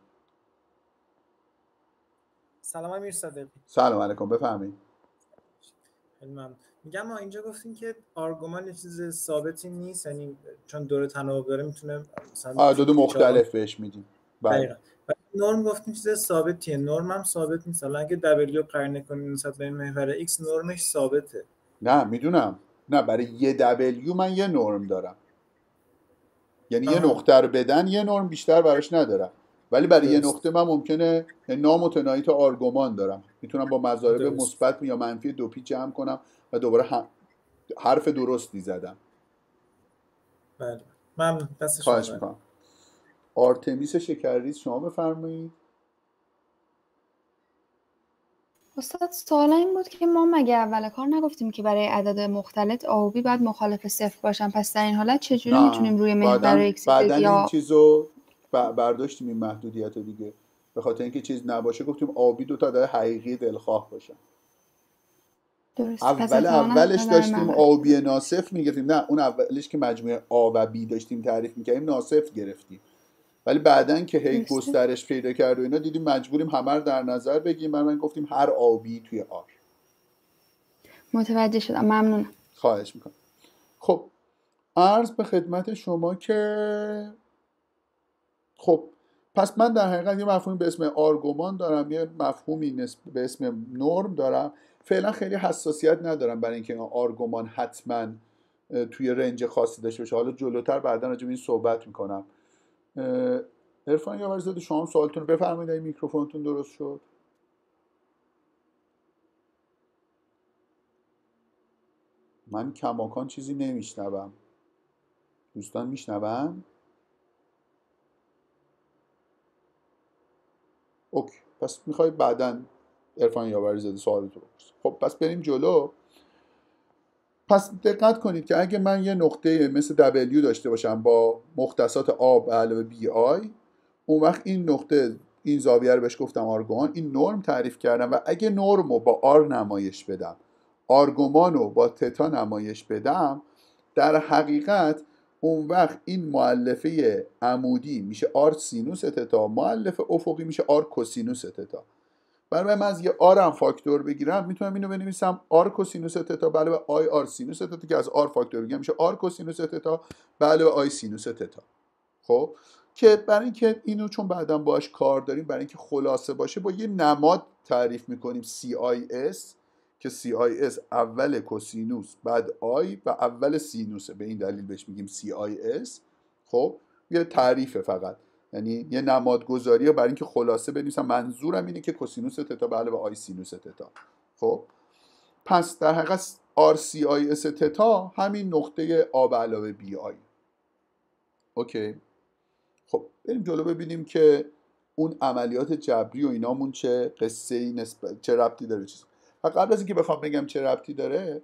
سلام امیر صادقی سلام علیکم بفرمایید. میگم ما اینجا گفتیم که آرگومان یه چیز ثابتی نیست یعنی چون دور تناوب داره می‌تونه مثلا دو مختلف بهش میدیم. بله. نرم گفتیم چیز ثابتیه. نرم هم ثابت نیست. حالا اگه W قرن کنیم نسبت به محور X نرمش ثابته. نه می‌دونم. نه برای یه W من یه نرم دارم. یعنی یه نقطه رو بدن یه نرم بیشتر براش ندارم. ولی برای یه نقطه من ممکنه نامتناهی آرگومان دارم. می‌تونم با مضارب مثبت یا منفی دو پیچ جمع کنم و دوباره حرف درستی زدم. بله. من خواهش می‌کنم. آرتمیس شکرریز شما بفرمایید. استاد سوال این بود که ما مگه اول کار نگفتیم که برای عدد مختلط a و b باید مخالف صفر باشن؟ پس در این حالت چجوری می‌تونیم روی محور x بعدا این چیزو برداشتیم این محدودیت دیگه. به خاطر اینکه چیز نباشه گفتیم a و b دو تا عدد حقیقی دلخواه باشن درست. اول اولش داشتیم آبی ناصف می‌گرفتیم. نه اون اولش که مجموعه آ و بی داشتیم تعریف می‌کردیم ناصف گرفتیم. ولی بعدا که هی گسترش پیدا کرد و اینا دیدیم مجبوریم همه رو در نظر بگیم من گفتیم هر آبی توی آر متوجه شدم. ممنون خواهش می‌کنم. خب عرض به خدمت شما که خب پس من در حقیقت یه مفهومی به اسم آرگومان دارم یه مفهومی به اسم نرم دارم. فعلا خیلی حساسیت ندارم برای اینکه آرگومان حتما توی رنج خاصی داشته باشه. حالا جلوتر بعدا راجع به این صحبت می‌کنم. عرفان یا زاده شما سوالتون رو بفرمایید میکروفونتون درست شد. من کماکان چیزی نمیشنوم. دوستان میشنوم okay پس می‌خوای بعدا عرفان یاوری زاده سوال تو خب پس بریم جلو. پس دقت کنید که اگه من یه نقطه مثل W داشته باشم با مختصات a به علاوه b اون وقت این نقطه این زاویه رو بهش گفتم آرگومان این نرم تعریف کردم و اگه نرم رو با r نمایش بدم آرگومان رو با تتا نمایش بدم در حقیقت اون وقت این مؤلفه عمودی میشه r سینوس تتا مؤلفه افقی میشه r کوسینوس تتا. برای من از یه r هم فاکتور بگیرم می‌تونم اینو بنویسم. r کوسینوس تتا به علاوه i r سینوس تتا که از r فاکتور بگیرم میشه r کوسینوس تتا به علاوه i سینوس تتا. خب؟ که برای اینکه اینو چون بعدا باهاش کار داریم برای اینکه خلاصه باشه با یه نماد تعریف می‌کنیم CIS که CIS اول کوسینوس بعد i و اول سینوسه. به این دلیل بهش میگیم CIS خب یه تعریفه فقط. یعنی یه نمادگذاری برای اینکه خلاصه بنویسم منظورم اینه که کوسینوس تتا به علاوه i سینوس تتا. خب پس در حقیقت CIS تتا همین نقطه a به علاوه b i. okay. خب بریم جلو ببینیم که اون عملیات جبری و اینامون چه قصه ای نسبت چه ربطی داره چیز. و قبل از اینکه بخوام بگم چه ربطی داره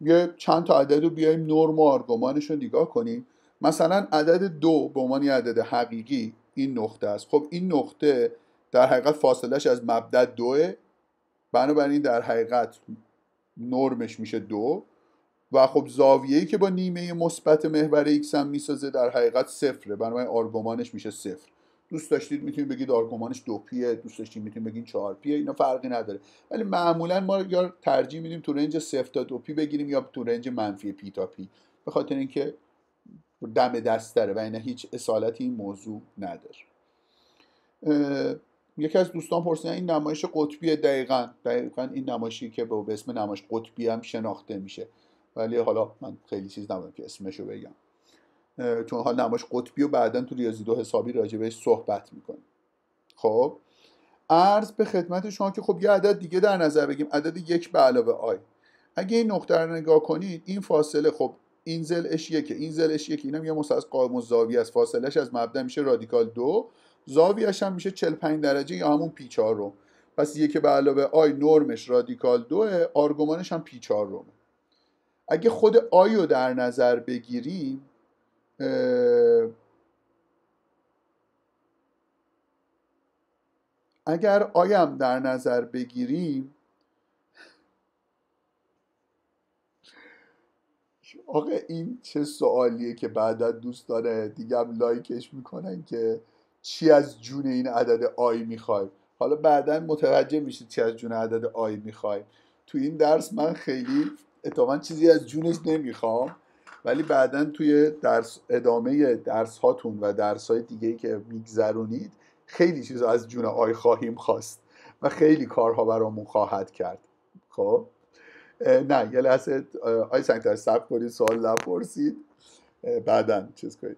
یه چند تا عدد رو بیایم نرم و آرگومانش رو نگاه کنیم. مثلا عدد دو به عنوان عدد حقیقی این نقطه است. خب این نقطه در حقیقت فاصلش از مبدا دوه. بنابراین در حقیقت نرمش میشه دو. و خب زاویه‌ای که با نیمه مثبت محور x هم می‌سازه در حقیقت صفره. بنابراین آرگومانش میشه صفر. دوست داشتید می‌تونید بگید آرگومانش دو پیه دوست داشتید می‌تونید بگید چهار پیه اینا فرقی نداره. ولی معمولا ما یا ترجیح میدیم تو range صفر تا دو پی بگیریم یا تو range منفی پی تا پی. به خاطر اینکه دم دست داره و اینا هیچ اصالتی این موضوع نداره. یکی از دوستان پرسیدن این نمایش قطبی دقیقا دقیقا این نمایشی که به اسم نمایش قطبی هم شناخته میشه. ولی حالا من خیلی چیز ندارم که اسمشو بگم. چون حال نمایش قطبی و بعدا تو ریاضی دو حسابی راجع بهش صحبت می‌کنیم خب؟ ارز به خدمت شما که خب یه عدد دیگه در نظر بگیم عدد یک به علاوه آی. اگه این نقطه رو نگاه کنید این فاصله خب این ضلعش یکه این ضلعش یک اینم یه مثلث قائم زاویه است. فاصلهش از مبدا میشه رادیکال دو. زاویهش هم میشه 45 درجه یا همون پی چهارم پس یک به علاوه i نرمش رادیکال دو آرگومانش هم پی چهارمه اگه خود i رو در نظر بگیریم اگر i هم در نظر بگیریم آقا این چه سوالیه که بعدا دوست داره دیگه هم لایکش می‌کنن که چی از جون این عدد i می‌خوای حالا بعدا متوجه میشید چی از جون عدد i می‌خوای تو این درس من خیلی اتفاقا چیزی از جونش نمی‌خوام. ولی بعدا توی درس ادامه درس هاتون و درس های دیگه که میگذرونید خیلی چیزا از جون آی خواهیم خواست و خیلی کارها برامون خواهد کرد. خب؟ نه یه لحظه آی سنگتر سب کنید سوال نپرسید. بعدا چیز کنید.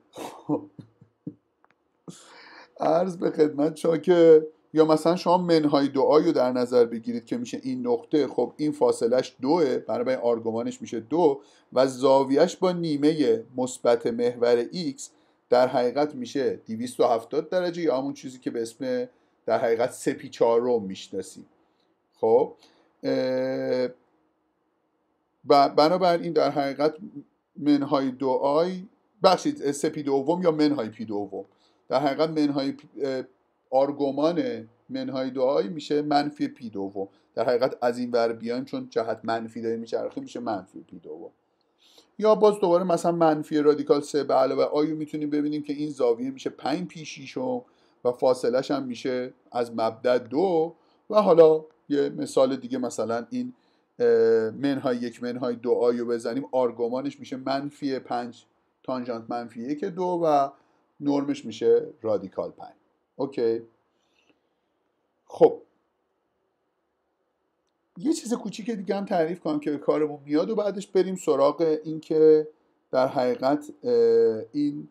عرض به خدمت شما که یا مثلا شما منهای دعایی رو در نظر بگیرید که میشه این نقطه خب این فاصلش دوه برای آرگومانش میشه دو و زاویهش با نیمه مثبت محور x در حقیقت میشه 270 درجه یا همون چیزی که به اسم در حقیقت سه پی چهارم می‌شناسیم. خب و بنابراین در حقیقت منهای دو i ببخشید سه پی دوم یا منهای پی دوم؟ در حقیقت منهای آرگومان منهای دو i میشه منفی پی دوم در حقیقت از این ور بیایم چون جهت منفی داره میچرخه میشه منفی پی دوم یا باز دوباره مثلا منفی رادیکال 3 به علاوه i و می‌تونیم ببینیم که این زاویه میشه 5 پی شیشو و فاصلش هم میشه از مبدأ دو. و حالا یه مثال دیگه مثلا این منهای یک منهای دو i و بزنیم آرگومانش میشه منفی 5 تانژانت منفی یک دو و نرمش میشه رادیکال 5 OK خب. یه چیز کوچیک دیگه هم تعریف کنم که به کارمون میاد و بعدش بریم سراغ اینکه در حقیقت این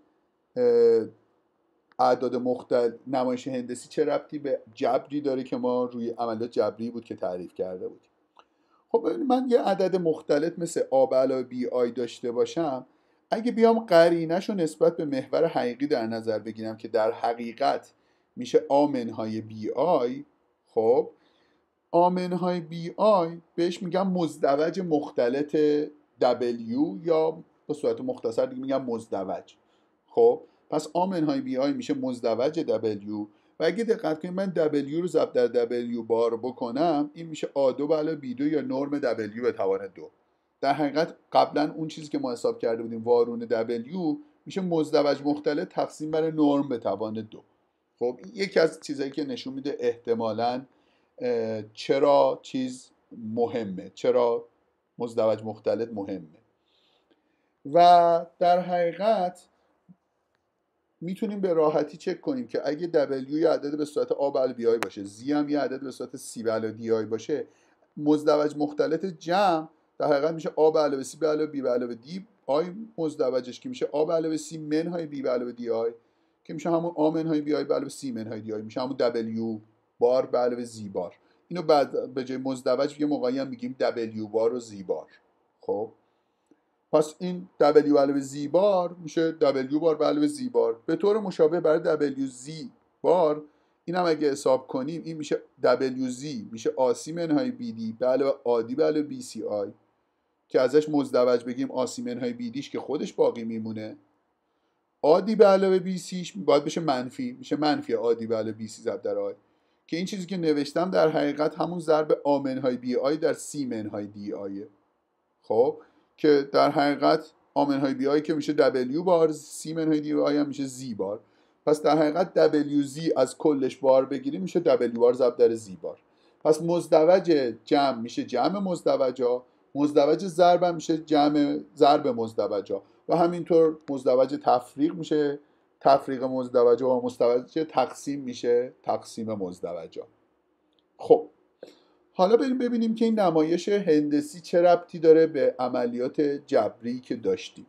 اعداد مختل نمایش هندسی چه ربطی به جبری داره که ما روی عملیات جبری بود که تعریف کرده بودیم خب من یه عدد مختلف مثل آ علاوه بی آی داشته باشم. اگه بیام قرینش رو نسبت به محور حقیقی در نظر بگیرم که در حقیقت میشه A منهای B i. خب A منهای B i بهش میگم مزدوج مختلط W یا به صورت مختصر دیگه میگم مزدوج. خب پس A منهای B i میشه مزدوج W و اگه دقت کنید من W رو ضرب در W بار بکنم این میشه A2 به B 2 یا نرم W به توان دو. در حقیقت قبلا اون چیزی که ما حساب کرده بودیم وارون W میشه مزدوج مختلط تقسیم بر نرم به توان دو. خب یکی از چیزهایی که نشون میده احتمالاً چرا چیز مهمه چرا مزدوج مختلط مهمه. و در حقیقت می‌تونیم به راحتی چک کنیم که اگه W یه عدد به صورت A بل بی آی باشه Z هم یه عدد به صورت C بل دی آی باشه مزدوج مختلط جمع در حقیقت میشه A به علاوه C به علاوه B به علاوه D i مزدوجش که میشه A به علاوه C منهای B به علاوه D i که میشه همون A منهای B i به علاوه C منهای D i میشه همون W bar به علاوه Z bar. اینو بعد به جای مزدوج یه موقعی هم میگیم W bar و Z bar. خب؟ پس این W علاوه Z bar میشه W bar به علاوه Z bar. به طور مشابه برای W Z bar این هم اگه حساب کنیم این میشه WZ میشه AC منهای BD به علاوه AD به علاوه BCI که ازش مزدوج بگیم AC منهای BD ش که خودش باقی میمونه. AD به علاوه BC ش باید بشه منفی. میشه منفی AD به علاوه BC ضرب در i. که این چیزی که نوشتم در حقیقت همون ضرب A منهای B i در C منهای D i ه خب؟ که در حقیقت A منهای B i که میشه W bar C منهای D i هم میشه Z bar. پس در حقیقت WZ از کلش بار بگیریم میشه W بار ضرب در زی بار. پس مزدوج جمع میشه جمع مزدوجا. مزدوج ضرب میشه جمع ضرب مزدوجا. و همینطور مزدوج تفریق میشه. تفریق مزدوجه و مزدوجه تقسیم میشه. تقسیم مزدوجه خب حالا بریم ببینیم که این نمایش هندسی چه ربطی داره به عملیات جبری که داشتیم.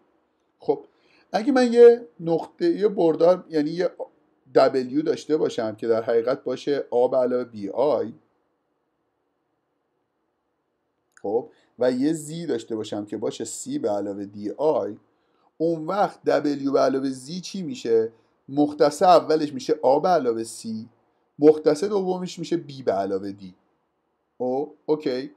خب اگه من یه نقطه یه بردار یعنی یه W داشته باشم که در حقیقت باشه به علاوه BI خب و یه Z داشته باشم که باشه C به علاوه DI اون وقت W به علاوه Z چی میشه؟ مختصه اولش میشه A به علاوه C مختصه دومش میشه B به علاوه D او اوکی.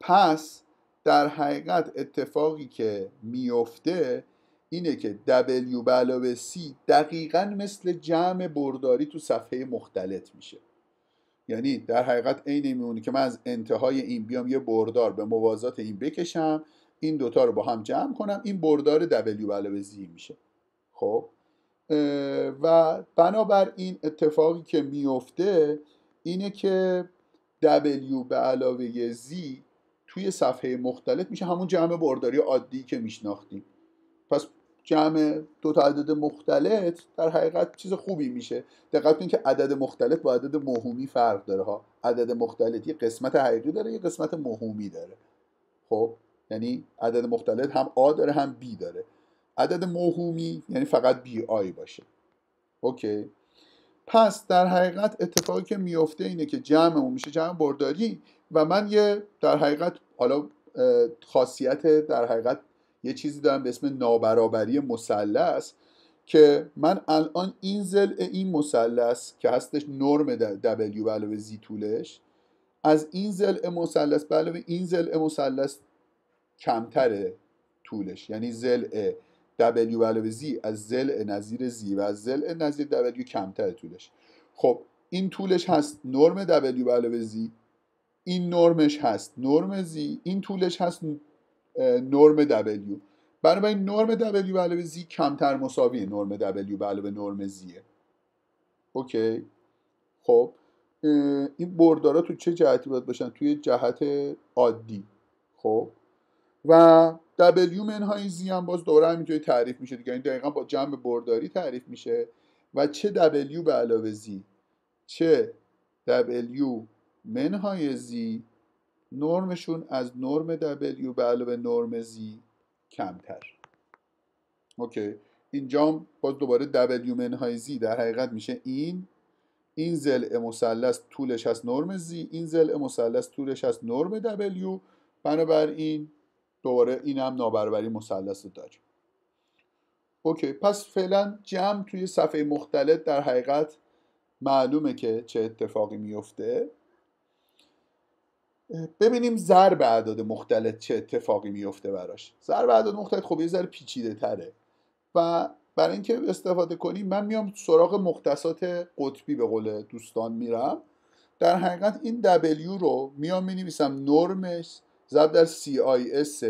پس در حقیقت اتفاقی که میفته اینه که W به علاوه C دقیقا مثل جمع برداری تو صفحه مختلط میشه. یعنی در حقیقت عین میمونه که من از انتهای این بیام یه بردار به موازات این بکشم این دوتا رو با هم جمع کنم این بردار W علاوه Z میشه. خب؟ و بنابر این اتفاقی که میفته اینه که W به علاوه Z توی صفحه مختلف میشه همون جمع برداری عادی که میشناختیم. پس جمع دو تا عدد مختلف در حقیقت چیز خوبی میشه. دقت کنید که عدد مختلف با عدد مهمی فرق داره ها. عدد مختلف یه قسمت حقیقی داره یه قسمت مهمی داره. خب؟ یعنی عدد مختلف هم آ داره هم بی داره. عدد موهومی یعنی فقط بی آی باشه. اوکی. پس در حقیقت اتفاقی که میفته اینه که جمعمون میشه جمع برداری و من یه در حقیقت حالا خاصیت در حقیقت یه چیزی دارم به اسم نابرابری مثلث که من الان این زل این مثلث که هستش نرم W به علاوه Z طولش از این زل مثلث به علاوه این زل مثلث کمتره طولش. یعنی زل W علاوه Z از زل نظیر Z و از زل نظیر W کمتره طولش. خب این طولش هست نرم W علاوه Z این نرمش هست نرم Z این طولش هست نرم W بنابراین نرم به علاوه Z کمتر مساوی نرم به علاوه نرم زیه. اوکی. خب این بردارا تو چه جهتی باید باشن؟ توی جهت عادی. خب و W منهای Z هم باز دوره همینطوری تعریف میشه دیگه. این دقیقا با جمع برداری تعریف میشه و چه W به علاوه Z چه W منهای Z نرمشون از نرم W به علاوه نرم Z کمتر. اوکی. اینجا باز دوباره W منهای Z در حقیقت میشه این. این زل مثلث طولش از نرم Z این زل مثلث طولش از نرم W بنابراین دوباره این هم نابرابری مثلث داریم اوکی پس فعلا جمع توی صفحه مختلف در حقیقت معلومه که چه اتفاقی میفته. ببینیم ضرب اعداد مختلف چه اتفاقی میفته براش. ضرب اعداد مختلف خب یه ذره پیچیده تره. و برای اینکه استفاده کنیم من میام سراغ مختصات قطبی به قول دوستان میرم. در حقیقت این W رو میام می نویسم نرمش ضرب در CIS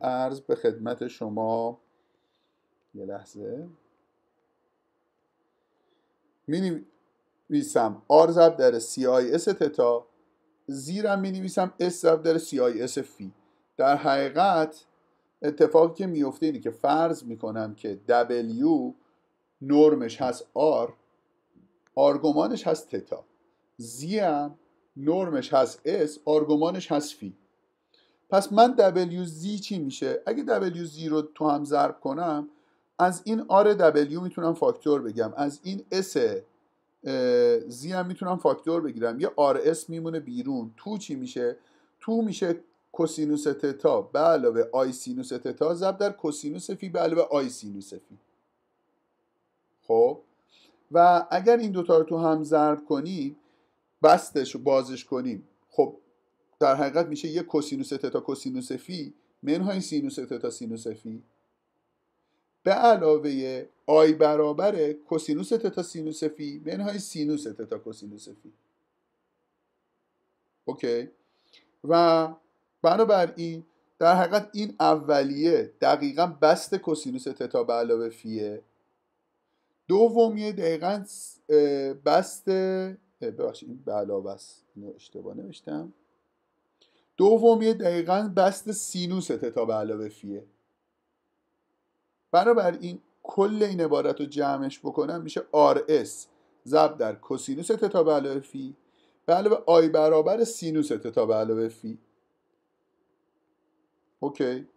ارز به خدمت شما. یه لحظه. می نویسم R ضرب در CIS تتا. زیرم می نویسم S ضرب در CIS فی در حقیقت اتفاقی که میفته اینه که فرض می‌کنم که W نرمش هست R آرگومانش هست تتا. زی هم نرمش هست S آرگومانش هست فی پس من WZ چی میشه؟ اگه WZ رو تو هم ضرب کنم از این R W می‌تونم فاکتور بگم. از این S زی هم می‌تونم فاکتور بگیرم. یه RS میمونه بیرون. تو چی میشه؟ تو میشه کوسینوس تتا. به علاوه i سینوس تتا ضرب در کوسینوس فی به علاوه i سینوس فی خب؟ و اگر این دوتا رو تو هم ضرب کنیم بسطش و بازش کنیم. خب در حقیقت میشه یه کوسینوس تتا کوسینوس فی منهای سینوس تتا سینوس فی. به علاوه i برابر کوسینوس تتا سینوس فی منهای سینوس تتا کوسینوس فی. OK؟ و بنابراین در حقیقت این اولیه دقیقا بسط کوسینوس تتا به علاوه فیه. دومیه دقیقا بسط ببخشید این به علاوه است اینو اشتباه نوشتم. دومیه دقیقا بسط سینوس تتا به علاوه فیه بنابراین کل این عبارت رو جمعش بکنم میشه RS ضرب در کوسینوس تتا به علاوه فی. به علاوه i برابر سینوس تتا به علاوه فی. OK.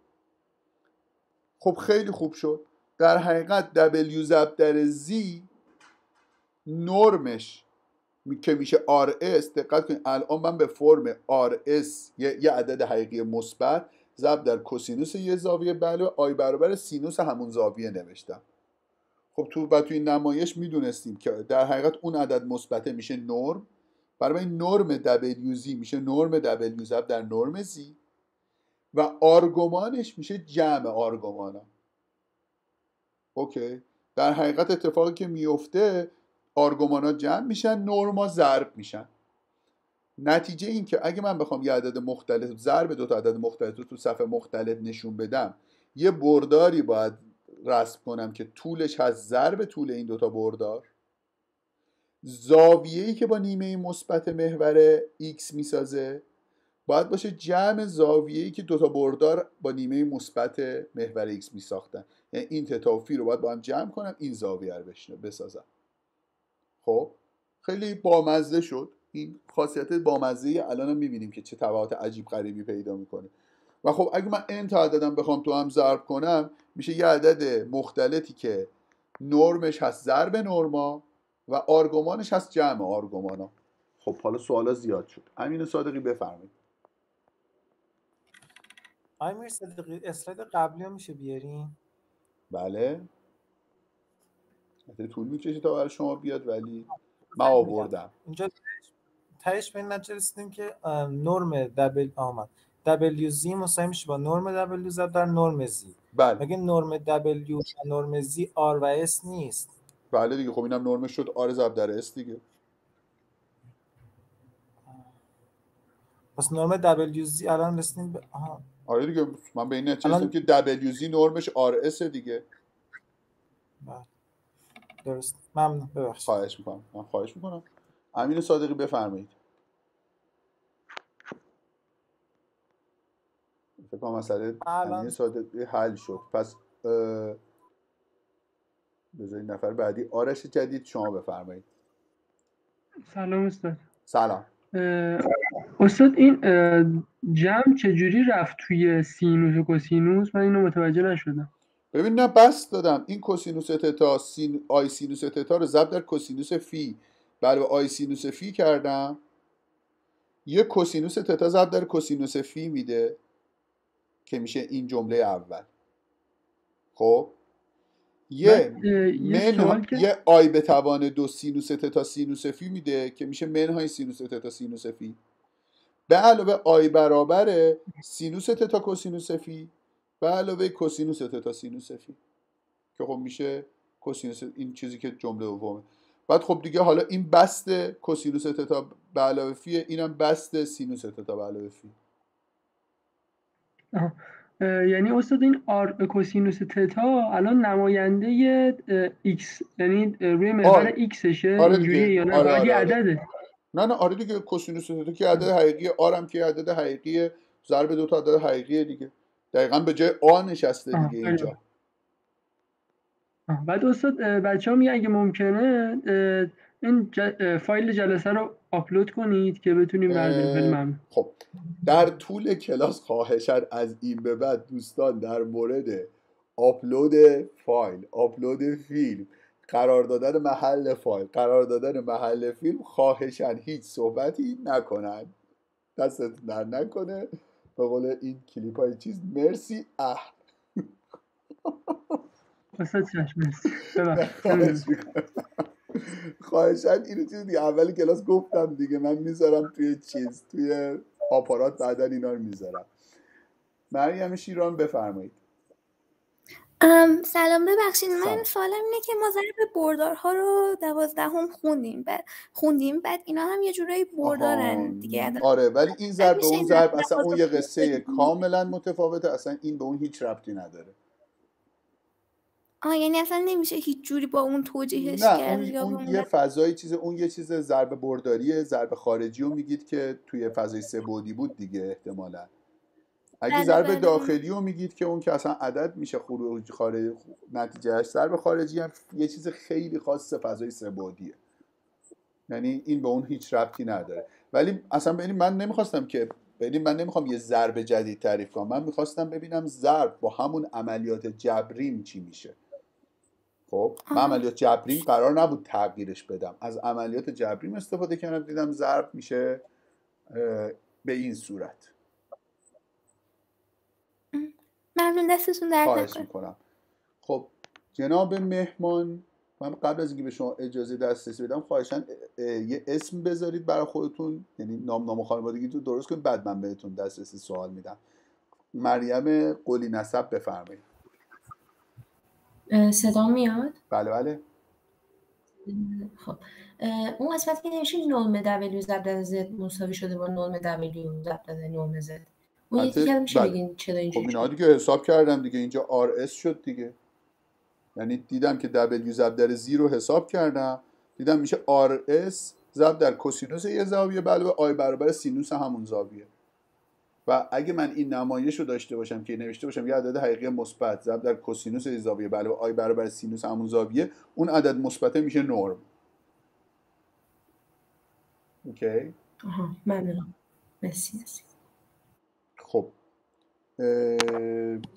خب خیلی خوب شد. در حقیقت W ضرب در Z نرمش که میشه RS دقت کنید. الان من به فرم RS یه, یه عدد حقیقی مثبت. ضرب در کوسینوس یه زاویه بله. i برابر سینوس همون زاویه نوشتم. خب تو و این نمایش می‌دونستیم که در حقیقت اون عدد مثبته میشه نرم. برای نرم WZ میشه نرم W ضرب در نرم Z و آرگومانش میشه جمع آرگومانا. اوکی. در حقیقت اتفاقی که میفته آرگومانا جمع میشن نرما ضرب میشن. نتیجه این که اگه من بخوام یه عدد مختلف ضرب دو تا عدد مختلف رو تو صفحه مختلف نشون بدم یه برداری باید رسم کنم که طولش هست ضرب طول این دوتا بردار. زاویه‌ای که با نیمه مثبت محور x می‌سازه باید باشه جمع زاویه‌ای که دوتا بردار با نیمه مثبت محور x میساختن. یعنی این تتافی رو باید با هم جمع کنم این زاویه رو بسازم. خب خیلی بامزه شد. این خاصیت بامزه الان هم می‌بینیم که چه تبعات عجیب غریبی پیدا می‌کنه. و خب اگه من این تا عددم بخوام تو هم ضرب کنم میشه یه عدد مختلفی که نرمش هست ضرب نرما و آرگومانش هست جمع آرگومانا. خب حالا سوالا زیاد شد. امین صادقی بفرمایید. آی صادقی اسلاید قبلی هم میشه بیاریم بله. طول می‌کشه تا برای شما بیاد ولی من آوردم. اینجا تهش به این نتیجه رسیدیم که نرم دبل آمد. دبلیو زی مساوی میشه با نرم دبلیو زد در نرم زی. بله. مگه نرم دبلیو و نرم زی آر و اس نیست؟ بله دیگه خب اینم نرمش شد. آر ضرب در اس دیگه. پس نرم دبلیو زی الان رسیدیم به آها. آره دیگه من به این نتیجه که WZ نرمش RS دیگه. بله. درست. ممنون. ببخشید. خواهش می‌کنم. من خواهش می‌کنم. امین صادقی بفرمایید. فکر کنم مسئله امین صادقی حل شد. پس بذارید نفر بعدی. آرش جدید شما بفرمایید. سلام استاد. سلام. استاد این جمع چجوری رفت توی سینوس و کوسینوس من اینو متوجه نشدم. ببین نه بسط دادم. این کوسینوس تتا سین i سینوس تتا رو ضرب در کوسینوس فی. بر به i سینوس فی کردم. یه کوسینوس تتا ضرب در کوسینوس فی میده که میشه این جمله اول. خب؟ یه من یه i به توان دو سینوس تتا سینوس فی میده که میشه منهای سینوس تتا سینوس فی. به علاوه i برابر سینوس تتا کوسینوس فی. به علاوه کوسینوس تتا سینوس فی که خب میشه کوسینوس این چیزی که جمله دومه. بعد خب دیگه حالا این بسط کوسینوس تتا به علاوه فی اینم بسط سینوس تتا به علاوه فی. یعنی استاد این R کوسینوس تتا الان نماینده X یعنی روی محور X شه آره اینجوریه یا نه؟ آره آره عدده. نه نه آره دیگه کوسینوس تتا که عدد حقیقی آر هم که عدد حقیقی ضرب دو تا عدد حقیقی دیگه. دقیقا به جای آ نشسته دیگه اینجا. بعد استاد بچه ها میگه اگه ممکنه این فایل جلسه رو آپلود کنید که بتونیم برداریم خب در طول کلاس خواهشن از این به بعد دوستان در مورد آپلود فایل آپلود فیلم قرار دادن محل فایل قرار دادن محل فیلم خواهشن هیچ صحبتی نکنن. دستت در نکنه. به قول این کلیپ های چیز. مرسی اه خواهشن اینو چیز دیگه. اول کلاس گفتم دیگه. من می‌ذارم توی چیز توی آپارات بعدا اینا رو می‌ذارم. مریم شیران بفرمایید. سلام ببخشید من سوالم اینه که ما ضرب بردارها رو دوازدهم خوندیم بعد خوندیم بعد اینا هم یه جورایی بردارن دیگه. آره ولی این ضرب به اون ضرب اصلا اون یه قصه کاملا متفاوته اصلا این به اون هیچ ربطی نداره. آه یعنی اصلا نمیشه هیچ جوری با اون توجیهش کرد اون, اون یه فضای چیز اون یه چیز ضرب برداریه ضرب خارجی رو میگید که توی فضای سه بود دیگه احتمالا. اگه بله، ضرب بله. داخلی رو میگید که اون که اصلا عدد میشه خروج خارج نتیجهش ضرب خارجی هم یه چیز خیلی خاص فضای سه بعدیه یعنی این به اون هیچ ربطی نداره. ولی اصلا ببینید من نمی‌خواستم که ببینید من نمی‌خوام یه ضرب جدید تعریف کنم. من می‌خواستم ببینم ضرب با همون عملیات جبرین چی میشه. خب؟ من عملیات جبرین قرار نبود تغییرش بدم. از عملیات جبرین استفاده کردم دیدم ضرب میشه به این صورت. ممنون دستتون درد خواهش می‌کنم. خب جناب مهمان من قبل از اینکه به شما اجازه دسترسی بدم خواهشان یه اسم بذارید برای خودتون. یعنی نام نام خانوادگی تو درست کنید بعد من بهتون دسترسی سوال میدم. مریم قلی نسب بفرمایید. صدا میاد؟ بله بله. خب اون قسمت که نمیشه نوم دبلیو ضرب در زد مساوی شده با نرم دبلیو ضرب در نرم زد. اون یکی که میشه بگین چرا اینجوری خب اینا دیگه حساب کردم دیگه اینجا آر اس شد دیگه. یعنی دیدم که دبلیو ضرب در زی رو حساب کردم. دیدم میشه آر اس ضرب در کوسینوس یه زاویه. به علاوه آی برابر سینوس همون زاویه. و اگه من این نمایش رو داشته باشم که نوشته باشم یه عدد حقیقی مثبت ضرب در کوسینوس زاویه. به علاوه آی برابر سینوس همون زاویه. اون عدد مثبت میشه نرم. اوکی؟ آها ممنونم. مرسی. خب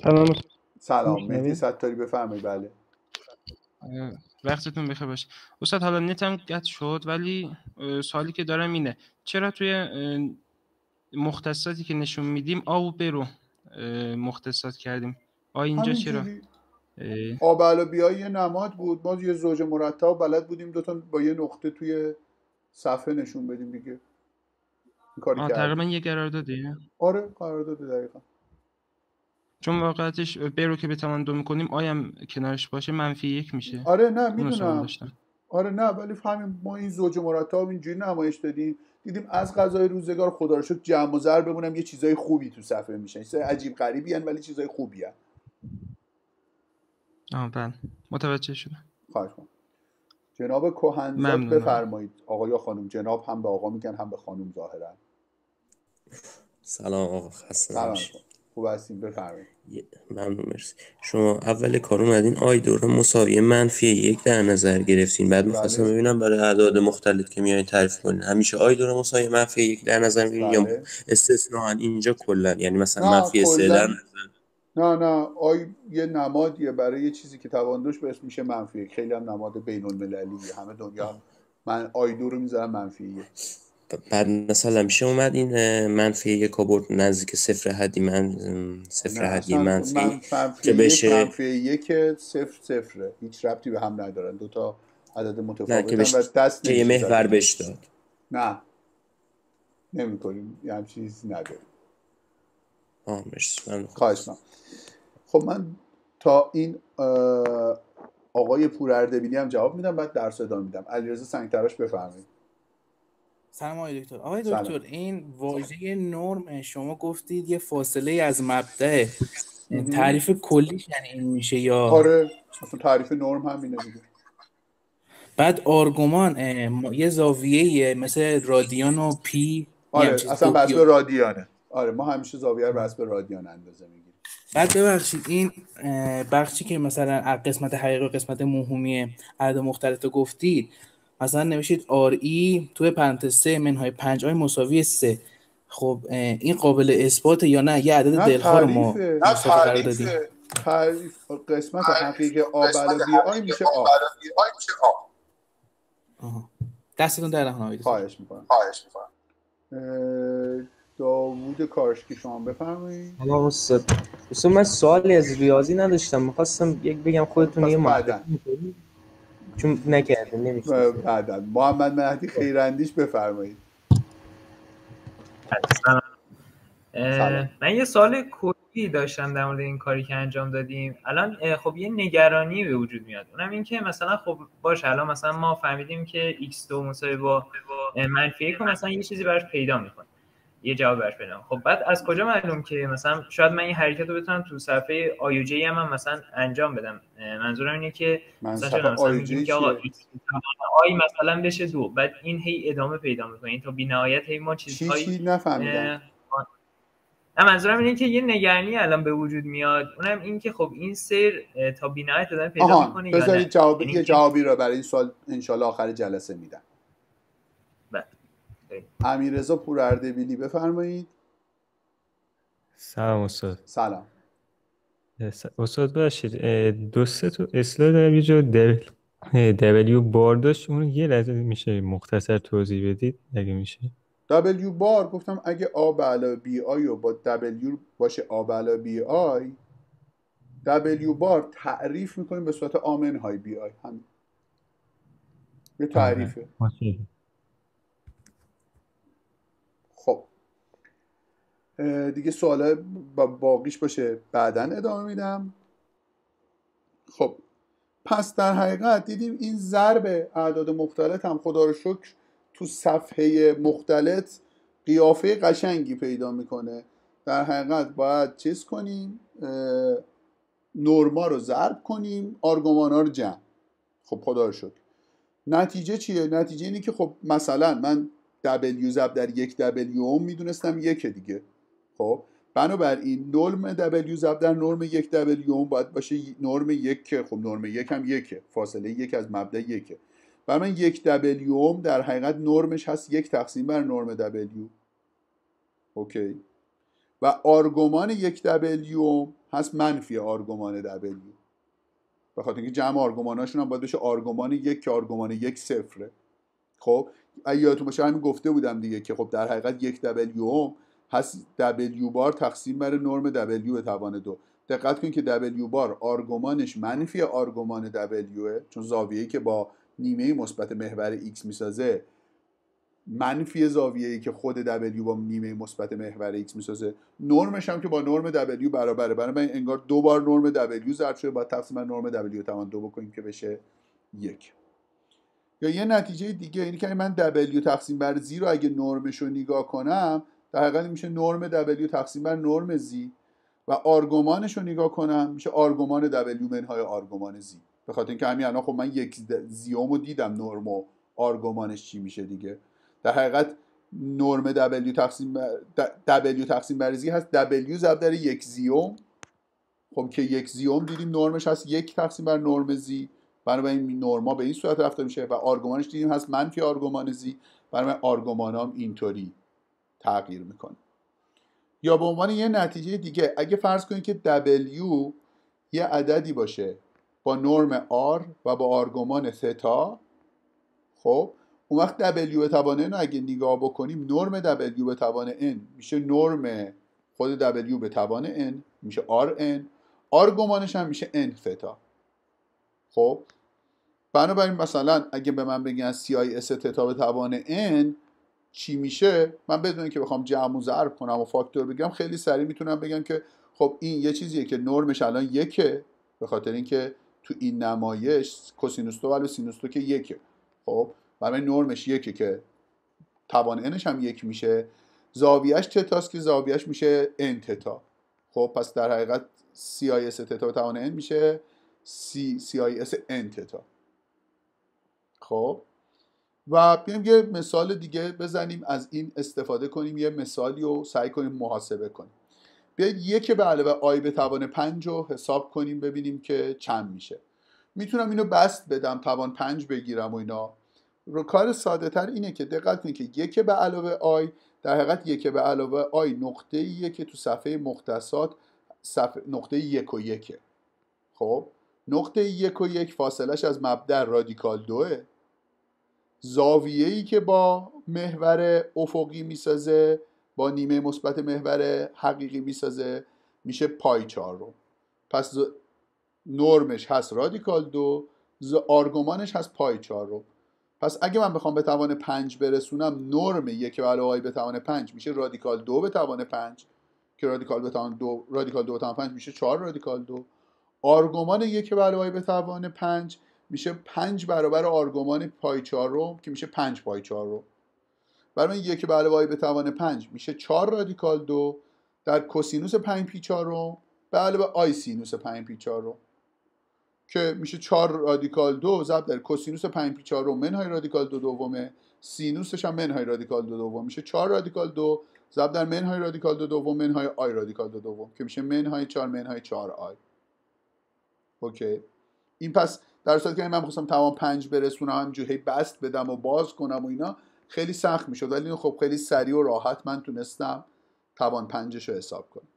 سلام. سلام. مهدی ستاری بفرمایید. بله. وقتتون بخیر باشه. استاد حالا نتم قطع شد ولی سوالی که دارم اینه. چرا توی مختصاتی که نشون میدیم آ و ب رو مختصات کردیم؟ آ اینجا چرا؟ آب علا یه نماد بود. ما یه زوج مرتب بلد بودیم. دوتا با یه نقطه توی صفحه نشون بدیم دیگه. کاری تقریبا یه قراردادیه. آره قرارداد دقیقا. چون واقعیتش ب رو که به توان دو می‌کنیم آیم کنارش باشه منفی یک میشه. آره نه می‌دونم. آره نه ولی همین ما این زوج مرتب اینجوری نمایش دادیم. دیدیم از غذای روزگار خدا رو شکر جمع و زر بمونم یه چیزای خوبی تو صفحه میشن چیزای عجیب غریبی هن ولی چیزای خوبی هن. آه بله. متوجه شدم. خواهش کنم جناب کوهنزاد بفرمایید. آقا یا خانم جناب هم به آقا میگن هم به خانم ظاهرا سلام آقا خسته سلام. خوب هستیم بفرمایید. ممنون مرسی. شما اول کار اومدین آی دور مساوی منفی یک در نظر گرفتین. بعد می‌خواستم بله. ببینم برای اعداد مختلف که میایین تعریف کنین. همیشه آی دور مساوی منفی یک در نظر می‌گیرین یا بله. استثناء اینجا کلا؟ یعنی مثلا منفی سه در نظر؟ نه نه. آی یه نمادیه برای یه چیزی که تواندوش بهش میشه منفی خیلی هم نماد بین المللیه همه دنیا من آی دو رو می‌ذارم منفی بعد مثلا میشه اومد این منفی یک آورد نزدیک صفر حدی من صفر حدی منفی, منفی که بشه منفی یک صفر صفره. هیچ ربطی به هم ندارن. دو تا عدد متفاوتن و دست که یه محور بهش داد. نه. نمی کنیم یه هم چیز نداریم. آه مرسی. خواهش من خب من تا این آقای پور اردبیلی هم جواب میدم بعد درس ادامه میدم. علیرضا سنگتراش بفرمایید. سلام آقای دکتر. آقای دکتر این واژه نرم شما گفتید یه فاصله از مبدع تعریف کلیش یعنی این میشه یا؟ آره تعریف نرم همینه دیگه. بعد آرگومان یه زاویه مثل رادیان و پی آره اصلا بس به رادیانه. آره ما همیشه زاویه رو بس به رادیان اندازه می‌گیریم. بعد ببخشید این بخشی که مثلا قسمت حقیقی و قسمت موهومی عدد مختلف گفتید مثلا نوشید آر ای توی پرانتز 3 منهای 5 آی مساوی 3 خب این قابل اثبات یا نه؟ یه عدد دلخواه رو ما قرار دادیم. تعریف قسمت حقیقی آ بلا بی آی میشه آ. دستتون در نکنم خواهش می‌کنم. خواهش می‌کنم. داوود کارشکی شما بفرمایید. استاد استاد من سوالی از ریاضی نداشتم. می‌خواستم یک بگم خودتون یه معرفی چون نکرده نمیشه بعدا محمد مهدی خیراندیش بفرمایید. من یه سوال کلی داشتم در مورد این کاری که انجام دادیم. الان خب یه نگرانی به وجود میاد. اونم این که مثلا خب باشه الان مثلا ما فهمیدیم که x2 مساوی با منفی 1 مثلا یه چیزی براش پیدا می‌کنه. یه جواب براش بدم. خب بعد از کجا معلوم که مثلا شاید من این حرکت رو بتونم تو صفحه آیوجی هم, هم مثلا انجام بدم؟ منظورم اینه که مثلا مثلا که آقا آی مثلا بشه دو بعد این هی ادامه پیدا می‌کنه. این تا بی‌نهایت هی ما چیزهایی چی نفهمیدم؟ نه منظورم اینه که یه نگرانی الان به وجود میاد. اونم این که خب این سر تا بی‌نهایت ادامه پیدا می‌کنه بذارید جواب یه جوابی رو برای این سوال ان آخر جلسه میدم. امیرزا پور اردبیلی بفرمایید. سلام استاد. سلام. استاد باشید دو سه تو اصلاح دارم یه جا دبلیو بار داشت اون یه لحظه میشه مختصر توضیح بدید اگه میشه؟ دبلیو بار گفتم اگه آ به علاوه بی آی و با دبلیو باشه آ به علاوه بی آی دبلیو بار تعریف می‌کنیم به صورت آ منهای بی آی همین. یه تعریفه. دیگه سوال باقیش باشه. بعدا ادامه میدم. خب پس در حقیقت دیدیم این ضرب اعداد مختلط هم خدا رو شکر تو صفحه مختلط قیافه قشنگی پیدا می‌کنه. در حقیقت باید چیز کنیم؟ نرما رو ضرب کنیم آرگومان ها رو جمع. خب خدا رو شکر. نتیجه چیه؟ نتیجه اینه که خب مثلا من دبلیو ضرب در یک دبلیو می‌دونستم یک دیگه. خب بنابراین نرم دبلیو ضرب در نرم یک دبلیو باید باشه نرم یک خب نرم یک هم یکه. فاصله یک از مبدا یکه. و من یک دبلیو در حقیقت نرمش هست یک تقسیم بر نرم دبلیو okay. و آرگومان یک دبلیو هست منفی آرگومان دبلیو به خاطر اینکه جمع آرگوماناشون هم باید بشه آرگومان یک که آرگومان یک صفره. خب اگه یادتون باشه همین گفته بودم دیگه که خب در حقیقت یک دبلیو هست W بار تقسیم بر نرم W به توان دو. دقت کنید که W بار آرگومانش منفی آرگومان W چون زاویه‌ای که با نیمه مثبت محور X می‌سازه منفی زاویه‌ای که خود W با نیمه مثبت محور X می‌سازه. نرمش هم که با نرم W برابره. برای انگار دو بار نرم W ضرب شده. با تقسیم بر نرم W توان دو بکنیم که بشه یک. یا یه نتیجه دیگه اینی که من W تقسیم بر Z رو اگه نرمش رو نگاه کنم در حقیقت میشه نرم W تقسیم بر نرم Z و آرگومانش رو نگاه کنم میشه آرگومان W منهای آرگومان Z. به خاطر اینکه همین الان خب من یک زیوم رو دیدم نرم و آرگومانش چی میشه دیگه. در حقیقت نرم W تقسیم بر W تقسیم بر Z هست W ضرب در یک زیوم. خب که یک زیوم دیدیم نرمش هست یک تقسیم بر نرم زی بنابراین نرما به این صورت رفته میشه و آرگومانش دیدیم هست منفی آرگومان زی بنابراین آرگومان هم اینطوری تغییر می‌کنه. یا به عنوان یه نتیجه دیگه اگه فرض کنید که W یه عددی باشه با نرم R و با آرگومان ثتا خب اون وقت W به توان n اگه نگاه بکنیم نرم W به توان n میشه نرم خود W به توان n میشه Rn آرگومانش هم میشه n ثتا خب بنابراین مثلا اگه به من بگن CIS تتا به توان n چی میشه؟ من بدون که بخوام جمع و ضرب کنم و فاکتور بگم خیلی سریع می‌تونم بگم که خب این یه چیزیه که نرمش الان یکه به خاطر اینکه تو این نمایش کوسینوس دو به علاوه سینوس دو که یکه. خب برای نرمش یکه که توان انش هم یک میشه. زاویهش تتاست که زاویهش میشه ان تتا خب پس در حقیقت سی آی اس تتا توان ان میشه سی, سی آی اس ان تتا خب. و بیایم یه مثال دیگه بزنیم از این استفاده کنیم یه مثالی رو سعی کنیم محاسبه کنیم. بیاید یک به علاوه آی به توان پنج رو حساب کنیم ببینیم که چند میشه. می‌تونم اینو بسط بدم توان پنج بگیرم و اینا. رو کار ساده تر اینه که دقت کنید که یک به علاوه آی در حقیقت یک به علاوه آی نقطه ایه که تو صفحه مختصات صفحه نقطه یک و یکه. خب؟ نقطه یک و یک فاصلش از مبدأ رادیکال دوه. زاویه ای که با محور افقی می‌سازه با نیمه مثبت محور حقیقی می‌سازه میشه پی چهارم پس نرمش هست رادیکال دو آرگومانش هست پی چهارم پس اگه من بخوام به توان پنج برسونم نرم یک به علاوه آی به توان پنج میشه رادیکال دو به توان پنج. که رادیکال به توان دو رادیکال دو به توان پنج میشه چهار رادیکال دو. آرگومان یک به علاوه آی به توان پنج میشه پنج برابر آرگومان پی چهارم که میشه پنج پی چهارم برای یک به علاوه آی به توان پنج. میشه چهار رادیکال دو در کوسینوس پنج پی چهارم به علاوه آی سینوس پنج پی چهارم که میشه چهار رادیکال دو ضرب در کوسینوس پنج پی چهارم منهای رادیکال دو دومه. سینوسش هم منهای رادیکال دو دوم. میشه چهار رادیکال دو ضرب در منهای رادیکال دو دوم منهای آی رادیکال دو دوم. که میشه منهای چهار منهای چهار آی. Okay. این پس در صورتی که من می‌خواستم به توان پنج برسونم همینجور هی بسط بدم و باز کنم و اینا خیلی سخت می‌شد. ولی خب خیلی سریع و راحت من تونستم توان پنجش رو حساب کنم.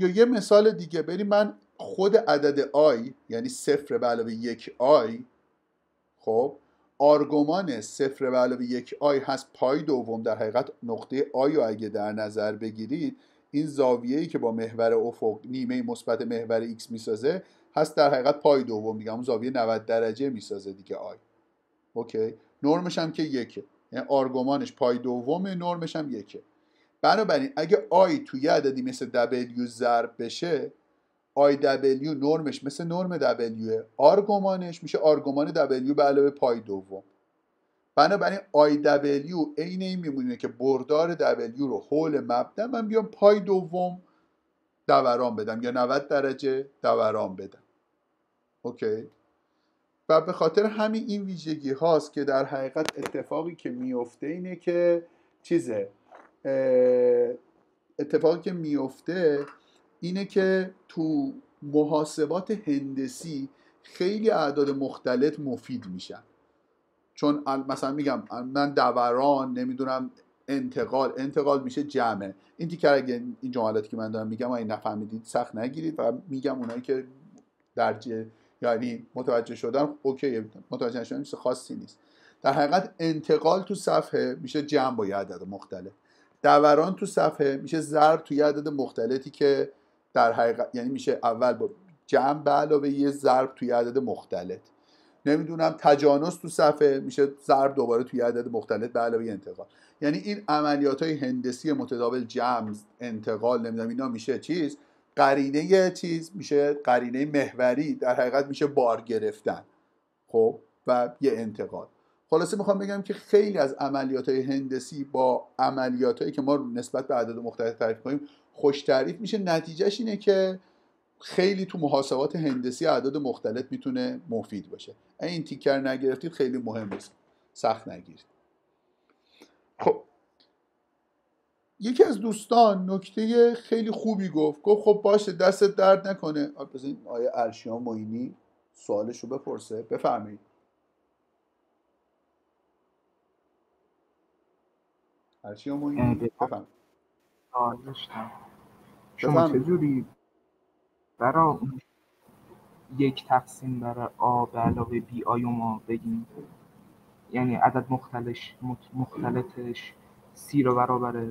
یا یه مثال دیگه. بریم من خود عدد آی یعنی صفر به علاوه یک آی خب آرگومان صفر به علاوه یک آی هست پی دوم. در حقیقت نقطه آی رو اگه در نظر بگیرید این زاویه‌ای که با محور افق نیمه مثبت محور x می‌سازه هست در حقیقت پی دوم میگم اون زاویه 90 درجه می‌سازه دیگه آی. Okay؟ نرمش هم که یکه. یعنی آرگومانش پی دومه نرمش هم یکه. بنابراین اگه آی توی عددی مثل W ضرب بشه آی دبلیو نرمش مثل نرم دبلیو آرگومانش میشه آرگومان دبلیو به علاوه پی دوم. بنابراین آی دبلیو عین این میمونه که بردار دبلیو رو حول مبدا من بیام پی دوم. دوران بدم یا 90 درجه دوران بدم. اوکی. و به خاطر همین این ویژگی هاست که در حقیقت اتفاقی که میفته اینه که چیزه اتفاقی که میفته اینه که تو محاسبات هندسی خیلی اعداد مختلف مفید میشن. چون مثلا میگم من دوران نمی‌دونم انتقال انتقال میشه جمعه این دیگر اگه این جملاتی که من دارم میگم این نفهمیدید سخت نگیرید. و میگم اونایی که درجه یعنی متوجه شدن اوکی متوجه شدن چیز خاصی نیست. در حقیقت انتقال تو صفحه میشه جمع با یه عدد مختلف. دوران تو صفحه میشه ضرب توی عدد مختلفی که در حقیقت یعنی میشه اول با جمع به علاوه یه ضرب توی عدد مختلف. نمی‌دونم تجانس تو صفحه میشه ضرب دوباره توی عدد مختلف به علاوه انتقال. یعنی این عملیات های هندسی متداول جمع انتقال نمی‌دونم اینا میشه چیز؟ قرینه چیز میشه قرینه محوری در حقیقت میشه بار گرفتن. خب؟ و یه انتقال. خلاصه می‌خوام بگم که خیلی از عملیات های هندسی با عملیات که ما نسبت به اعداد مختلف تعریف کنیم خوش تعریف میشه. نتیجهش اینه که خیلی تو محاسبات هندسی اعداد مختلف می‌تونه مفید باشه. این تیکر نگرفتید خیلی مهم است سخت نگیرید. خب. یکی از دوستان نکته خیلی خوبی گفت. گفت خب باشه دستت درد نکنه. بزنین آیا ارشیان موینی سوالش رو بپرسه. بفرمایید. ارشیان موینی بفرمایید. شما چجوری برای یک تقسیم برای آ به علاوه بی آیو ما بگیم. یعنی عدد مختلفش مختلفش سی رو برابر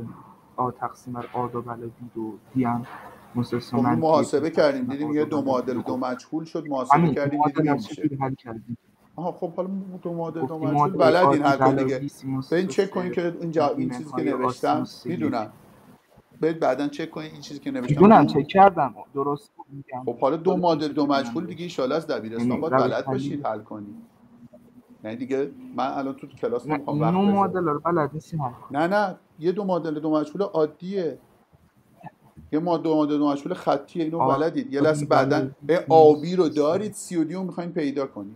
آ تقسیم بر آ دو بلا بی دو دی هم. خب محاسبه کردیم دیدیم یه دو معادل دو مجهول شد محاسبه کردیم دیدیم میشه آها خب حالا دو معادل دو مجهول بلدین کن دیگه. به این چک کنین که. این چیزی که نوشتم می‌دونم برید بعدا چک کنین این چیزی که نوشتم. می‌دونم چک کردم. درست میگم. خب حالا دو معادل دو مجهول دیگه ان از دبیرستان باید بلد باشید حل کنید یعنی دیگه من الان تو کلاس نمی‌خوام وقت نو مدل رو بلد نیستم نه نه یه دو مدل دو مجهول عادیه. یه ما دو مدل دو مجهول خطیه اینو آه. بلدید. یه لحظه بعدا به آبی رو دارید سی و دیو می‌خواین پیدا کنید.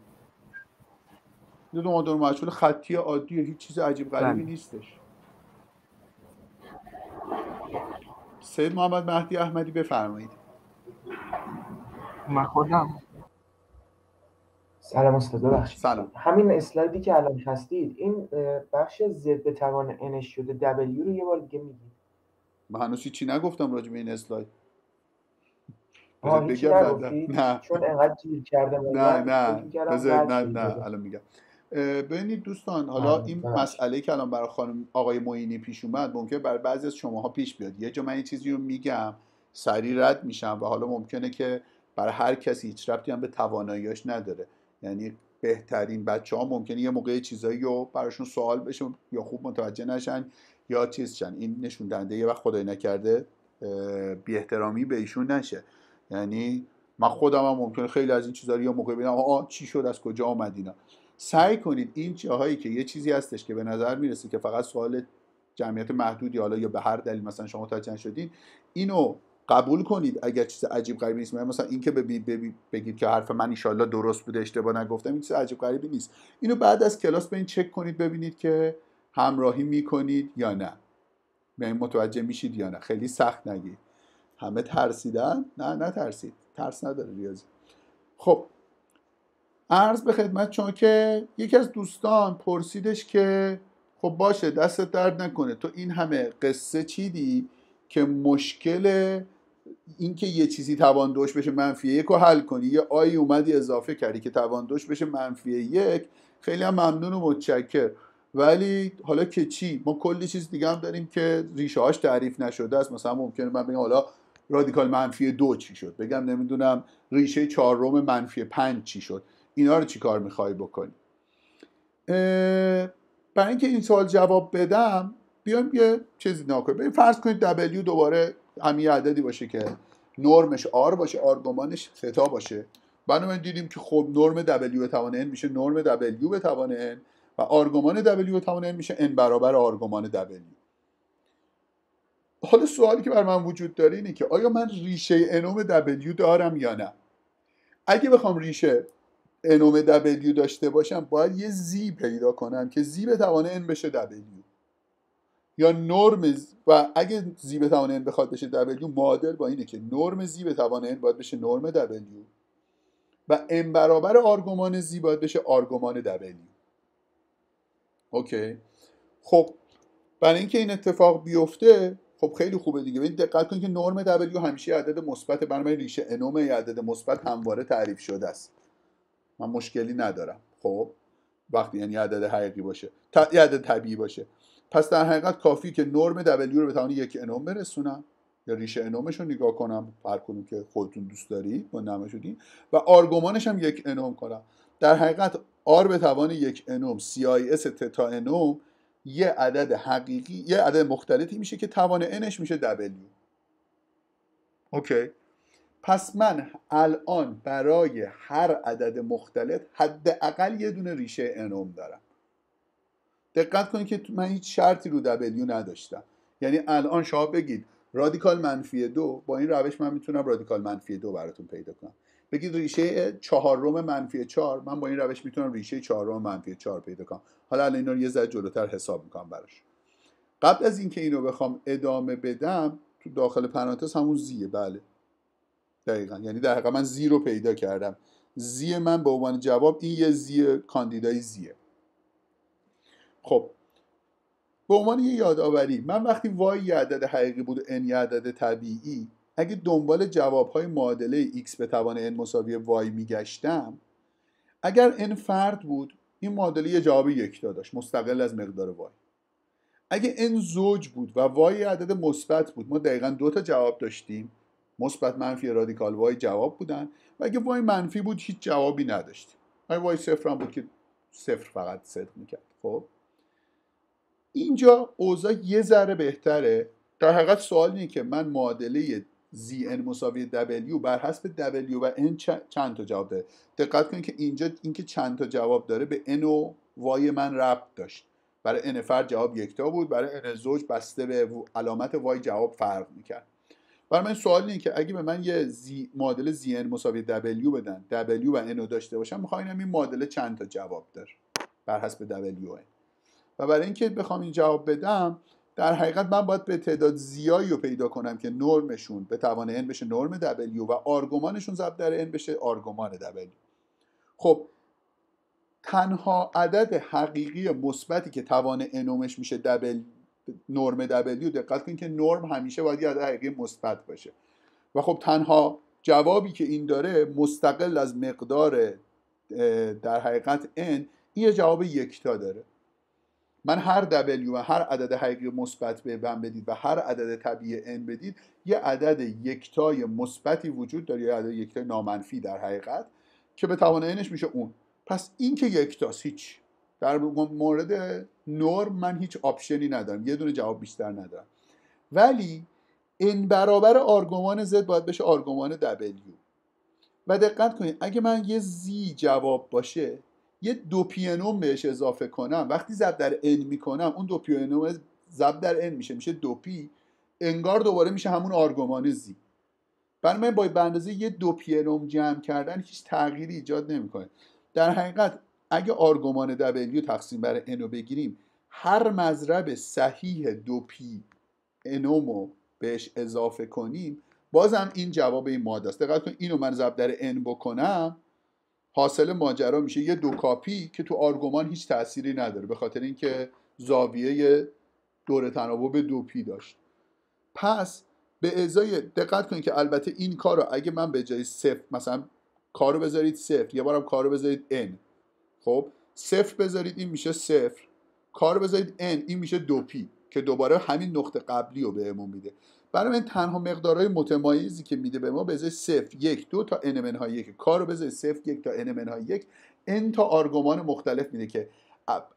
یه دو مدل دو مجهول خطی عادیه هیچ چیز عجیب غریبی بله. نیستش. سید محمد مهدی احمدی بفرمایید. من خودم. سلام استاد ببخشید. سلام. همین اسلایدی که الان هستید این بخش زد به توان n شده w رو یه بار دیگه میگید. من هنوز چی نگفتم راجع به این اسلاید. بگم نه. چون انقدر گیر کرده نه نه. بذار نه نه. الان میگم. ببینید دوستان حالا این مسئله که الان برای خانم آقای معینی پیش اومد ممکنه برای بعضی از شماها پیش بیاد. یه جا من این چیزی رو میگم سریع رد میشم و حالا ممکنه که برای هر کسی هیچ ربطی هم به تواناییاش نداره. یعنی بهترین بچه ها ممکنه یه موقع چیزایی رو براشون سوال بشه یا خوب متوجه نشن یا چیز شن. این نشون دهنده یه وقت خدای نکرده بی احترامی به ایشون نشه. یعنی من خودم هم ممکنه خیلی از این چیزا رو یه موقع ببینم آ چی شد از کجا آمد اینا. سعی کنید این جاهایی که یه چیزی هستش که به نظر می‌رسه که فقط سوال جمعیت محدودی حالا یا به هر دلیل مثلا شما متوجه شدین اینو قبول کنید اگر چیز عجیب غریبی نیست. مثلا اینکه بگید که حرف من ان درست بوده اشتباه نگفتم این چیز عجیب غریبی نیست. اینو بعد از کلاس به این چک کنید ببینید که همراهی می‌کنید یا نه. به این متوجه میشید یا نه. خیلی سخت نگید. همه ترسیدن؟ نه نه ترسید ترس نداره ریاضی. خب عرض به خدمت چون که یکی از دوستان پرسیدش که خب باشه دستت درد نکنه. تو این همه قصه چیدی که مشکل اینکه یه چیزی توان دوش بشه منفی یک رو حل کنی؟ یه آی اومدی اضافه کردی که توان دوش بشه منفی یک. خیلی هم ممنون و متشکر ولی حالا که چی؟ ما کلی چیز دیگه هم داریم که ریشه هاش تعریف نشده است. مثلا ممکنه من بگم حالا رادیکال منفی دو چی شد؟ بگم نمی‌دونم ریشه چهارم منفی پنج چی شد؟ اینا رو چی کار می‌خوای بکنی؟ برای اینکه این سوال جواب بدم بیایم یه چیزی نکنیم بریم فرض کنید W دوباره همین عددی باشه که نرمش R باشه آرگومانش ثتا باشه. بنابراین دیدیم که خب نرم W به توان N میشه نرم W به توان N و آرگومان W به توان N میشه N برابر آرگومان W. حالا سوالی که بر من وجود داره اینه که آیا من ریشه انوم W دارم یا نه؟ اگه بخوام ریشه انوم W داشته باشم باید یه زی پیدا کنم که زی به توان N بشه W. یا نرم و اگه زی به توان n بخواد بشه W معادل با اینه که نرم زی به توان n باید بشه نرم W. و n برابر آرگومان زی باید بشه آرگومان W. اوکی. خب برای اینکه این اتفاق بیفته خب خیلی خوبه دیگه. ببین دقت کنید که نرم W همیشه عدد مثبت بنابراین ریشه انوم عدد مثبت همواره تعریف شده است. من مشکلی ندارم. خب؟ وقتی یعنی عدد حقیقی باشه. عدد طبیعی باشه. پس در حقیقت کافی که نرم W رو به توان یک انوم برسونم. یا ریشه انومش رو نگاه کنم. هر کنیم که خودتون دوست دارید با نمه شدین و آرگومانش هم یک انوم کنم. در حقیقت آر به توان یک انوم CIS تتا انوم یه عدد حقیقی یه عدد مختلفی میشه که توان انش میشه W. Okay. پس من الان برای هر عدد مختلط حداقل یه دونه ریشه ان‌ام دارم. دقت کنید که من هیچ شرطی رو دبلیو نداشتم. یعنی الان شما بگید رادیکال منفی دو با این روش من می‌تونم رادیکال منفی دو براتون پیدا کنم. بگید ریشه چهارم منفی چهار من با این روش می‌تونم ریشه چهارم منفی چهار پیدا کنم. حالا الان اینا رو یه ذره جلوتر حساب می‌کنم براش. قبل از اینکه اینو بخوام ادامه بدم تو داخل پرانتز همون زیه بله. دقیقا. یعنی در حقیقت من زی رو پیدا کردم. زی من به عنوان جواب این یه زی کاندیدای زیه. خب. به عنوان یه یادآوری من وقتی وای یه عدد حقیقی بود و n یه عدد طبیعی اگه دنبال جوابهای معادله x به توان n مساوی y میگشتم اگر n فرد بود این معادله یه جواب یکتا داشت مستقل از مقدار y اگه n زوج بود و y عدد مثبت بود ما دقیقا دو تا جواب داشتیم. مثبت منفی رادیکال وای جواب بودن. و اگه وای منفی بود هیچ جوابی نداشتیم اگه وای صفر هم بود که صفر فقط صدق می‌کرد. خب؟ اینجا اوضاع یه ذره بهتره. در حقیقت سوال اینه که من معادله ان مساوی W بر حسب W و N چند تا جواب داره؟ دقت کنید که اینجا اینکه چند تا جواب داره به N و Y من ربط داشت. برای N فرد جواب یکتا بود. برای N زوج بسته به علامت Y جواب فرق می‌کرد. برای من سوال اینه که اگه به من یه زی معادله ان مساوی W بدن W و رو داشته باشم می‌خوام این معادله چند تا جواب داره بر حسب W و N. و برای اینکه بخوام این جواب بدم در حقیقت من باید به تعداد زیایی رو پیدا کنم که نرمشون به توان n بشه نرم W و آرگومانشون ضرب در n بشه آرگومان W. خب تنها عدد حقیقی مثبتی که توان انومش میشه دبل نرم W دقت کنید که نرم همیشه باید یه عدد حقیقی مثبت باشه. و خب تنها جوابی که این داره مستقل از مقدار در حقیقت n این یه جواب یکتا داره. من هر W و هر عدد حقیقی مثبت به من بدید و هر عدد طبیعی n بدید یه عدد یکتای مثبتی وجود داره یه عدد یکتای نامنفی در حقیقت که به توان میشه اون. پس این که یکتاست هیچ. در مورد نرم من هیچ option ی ندارم. یه دونه جواب بیشتر ندارم. ولی n برابر آرگومان z باید بشه آرگومان W. و دقت کنید اگه من یه زی جواب باشه یه دو پی ان‌ام بهش اضافه کنم وقتی ضرب در n می‌کنم اون دو پی ان‌ام ضرب در n میشه. میشه دو پی انگار دوباره میشه همون آرگومان زی برای من با به اندازه یه دو پینوم جمع کردن هیچ تغییری ایجاد نمی‌کنه. در حقیقت اگه آرگومان W تقسیم بر n بگیریم هر مضرب صحیح دو پی انومو بهش اضافه کنیم بازم این جواب این ماده است. دقت کن اینو من ضرب در n بکنم حاصل ماجرا میشه یه دو کاپی که تو آرگومان هیچ تأثیری نداره به خاطر اینکه زاویه دور تناوب دو پی داشت. پس به ازای دقت کنید که البته این کار رو اگه من به جای صفر مثلا کارو بذارید صفر یه بارم کارو بذارید n. خب صفر بذارید این میشه صفر. کارو بذارید n این میشه دو پی که دوباره همین نقطه قبلی رو بهمون میده. برای من تنها مقدارهای متمایزی که میده به ما ازای صفر یک دو تا n منهای یک. کار رو بذارید صفر یک تا n منهای یک. N تا آرگومان مختلف میده که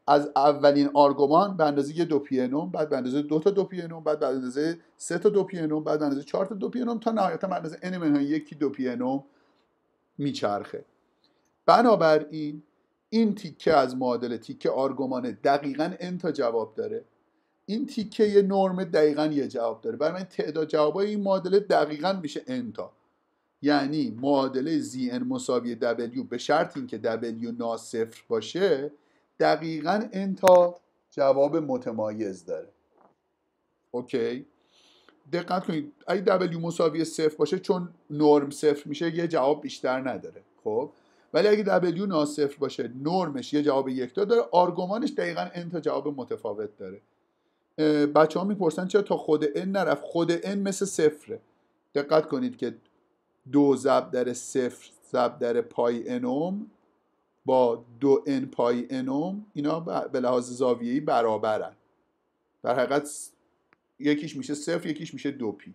از اولین آرگومان به اندازه یه دو پینوم بعد به اندازه دو تا دو پینوم بعد به اندازه سه تا دو پینوم بعد به اندازه چهار تا دو پینوم تا نهایتا به اندازه n منهای یکی دو پینوم میچرخه. بنابراین این تیکه از معادله تیکه آرگومانه دقیقا n تا جواب داره. این تیکه نرم دقیقا یه جواب داره. برای من تعداد جوابای این معادله دقیقا میشه n تا. یعنی معادله n مساوی w به شرط اینکه w ناصفر باشه دقیقا n تا جواب متمایز داره. اوکی؟ دقت کنید اگه w مساوی صفر باشه چون نرم صفر میشه یه جواب بیشتر نداره. خب؟ ولی اگه W ناصفر باشه نرمش یه جواب یک داره. آرگومانش دقیقا n تا جواب متفاوت داره. بچه ها می‌پرسن چرا تا خود n نرفت؟ خود n مثل صفره. دقت کنید که دو ضرب در صفر ضرب در پای انوم با دو n پای انوم اینا به لحاظ زاویه‌ای برابرن. در حقیقت یکیش میشه صفر یکیش میشه دو پی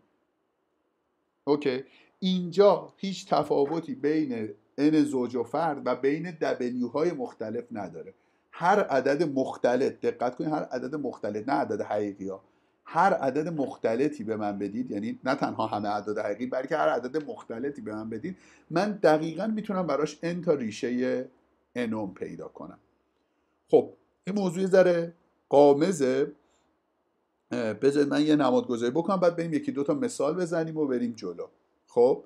اوکی. اینجا هیچ تفاوتی بین n زوج و فرد و بین W های مختلف نداره. هر عدد مختلف دقت کنید هر عدد مختلف نه عدد حقیقی ها هر عدد مختلفی به من بدید یعنی نه تنها همه اعداد حقیقی بلکه هر عدد مختلفی به من بدید من دقیقا می‌تونم براش n تا ریشه انوم پیدا کنم. خب این موضوع ذره قامزه. بذارید من یه نمادگذاری بکنم بعد بریم یکی دو تا مثال بزنیم و بریم جلو. خب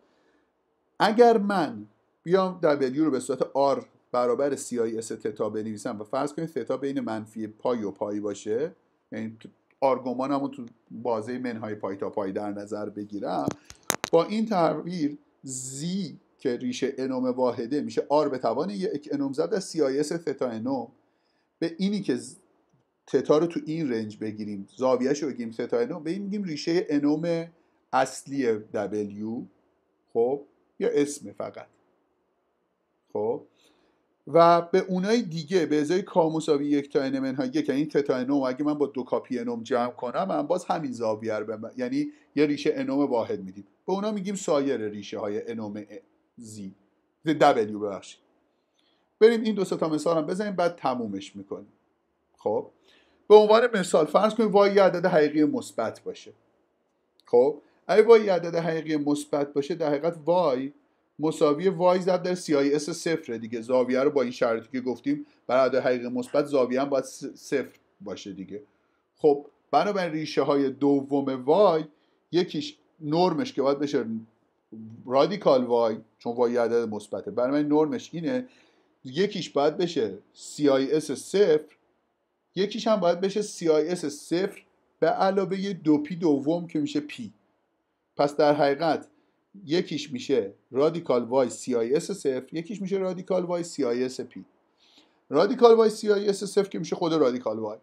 اگر من بیام W رو به صورت R برابر CIS تتا بنویسم و فرض کنید تتا بین منفی پای و پای باشه یعنی آرگومانمو تو بازه منهای پای تا پای در نظر بگیرم با این تعبیر زی که ریشه انوم واحده میشه آر به توان یک انوم زد از CIS تتا انوم به اینی که تتا رو تو این رنج بگیریم زاویهش رو بگیریم تتا انوم به این میگیم ریشه انوم اصلی W خب؟ یا اسم فقط. خب. و به اونای دیگه به ازای کا مساوی یک تا ان منهای یک یعنی تتا انوم اگه من با دو کاپی انوم جمع کنم من باز همین زاویه رو من... یعنی یه ریشه انوم واحد میدیم. به اونا میگیم سایر ریشه های انوم زی دبلیو ببخشید. بریم این دو تا مثال هم بزنیم بعد تمومش می‌کنیم. خب. به عنوان مثال فرض کنیم وای عدد حقیقی مثبت باشه. خب. اگه وای عدد حقیقی مثبت باشه در حقیقت وای مساوی وای زد در سی آی اس صفره. دیگه زاویه رو با این شرطی که گفتیم برای عدد حقیقی مثبت زاویه هم باید صفر باشه دیگه. خب بنابراین ریشه های دوم وای یکیش نرمش که باید بشه رادیکال وای چون وای عدد مثبته. بنابراین نرمش اینه یکیش باید بشه سی آی اس صفر یکیش هم باید بشه سی آی اس صفر به علاوه دو پی دوم که میشه پی. پس در حقیقت یکیش میشه رادیکال y CIS صفر یکیش میشه رادیکال y CIS پی. رادیکال y CIS صفر که میشه خود رادیکال y.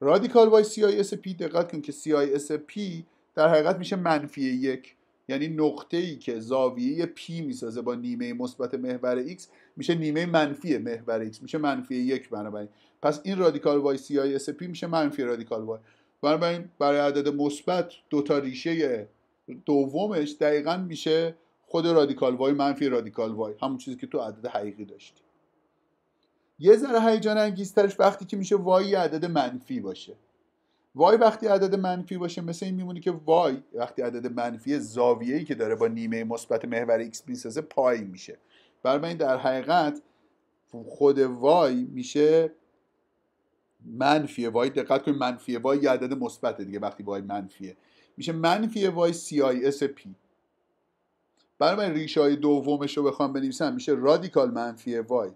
رادیکال y CIS پی دقت کن که CIS پی در حقیقت میشه منفی یک. یعنی نقطه ای که زاویه پی می‌سازه با نیمه مثبت محور x میشه نیمه منفی محور x میشه منفی یک بنابراین. پس این رادیکال y CIS پی میشه منفی رادیکال y. بنابراین برای عدد مثبت دو تا ریشه دومش دقیقا میشه خود رادیکال وای منفی رادیکال وای. همون چیزی که تو عدد حقیقی داشتی. یه ذره هیجان انگیزترش وقتی که میشه وای عدد منفی باشه. وای وقتی عدد منفی باشه مثل این میمونه که وای وقتی عدد منفی زاویه‌ای که داره با نیمه مثبت محور x می‌سازه پای میشه. این در حقیقت خود وای میشه منفی y. دقت کنید منفی y یه عدد مثبته دیگه وقتی y منفیه. میشه منفی y CIS پی برای من ریشه های دومش رو بخوام بنویسم میشه رادیکال منفی y.